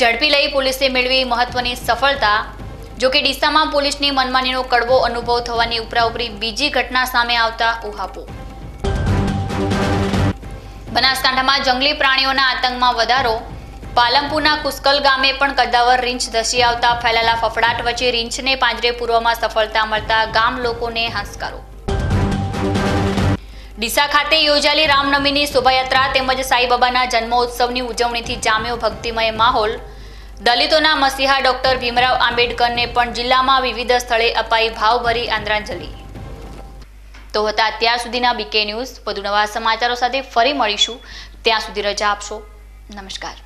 ઝડપી લઈ પોલીસે મેળવી મહત્વની સફળતા. જોકે ડીસામાં પોલીસની મનમાનીનો કડવો અનુભવ થવાની ઉપરાઉપરી બીજી ઘટના સામે આવતા ઉહાપો. બનાસકાંઠામાં જંગલી પ્રાણીઓના આતંકમાં વધારો. પાલમપુરના કુસ્કલ ગામે પણ કદાવર રીંછ ધસી આવતા ફેલાયેલા ફફડાટ વચ્ચે રીંછને પાંજરે પૂરવામાં સફળતા મળતા ગામ લોકોને હાંસકારો. ડીસા ખાતે યોજાયેલી રામનવમીની શોભાયાત્રા તેમજ સાંઈબાબાના જન્મોત્સવની ઉજવણીથી જામ્યો ભક્તિમય માહોલ. દલિતોના મસીહા ડોક્ટર ભીમરાવ આંબેડકરને પણ જિલ્લામાં વિવિધ સ્થળે અપાઈ ભાવભરી આદરાંજલિ તો હતા અત્યાર સુધીના બીકે ન્યૂઝ. વધુ નવા સમાચારો સાથે ફરી મળીશું. ત્યાં સુધી રજા આપશો. નમસ્કાર.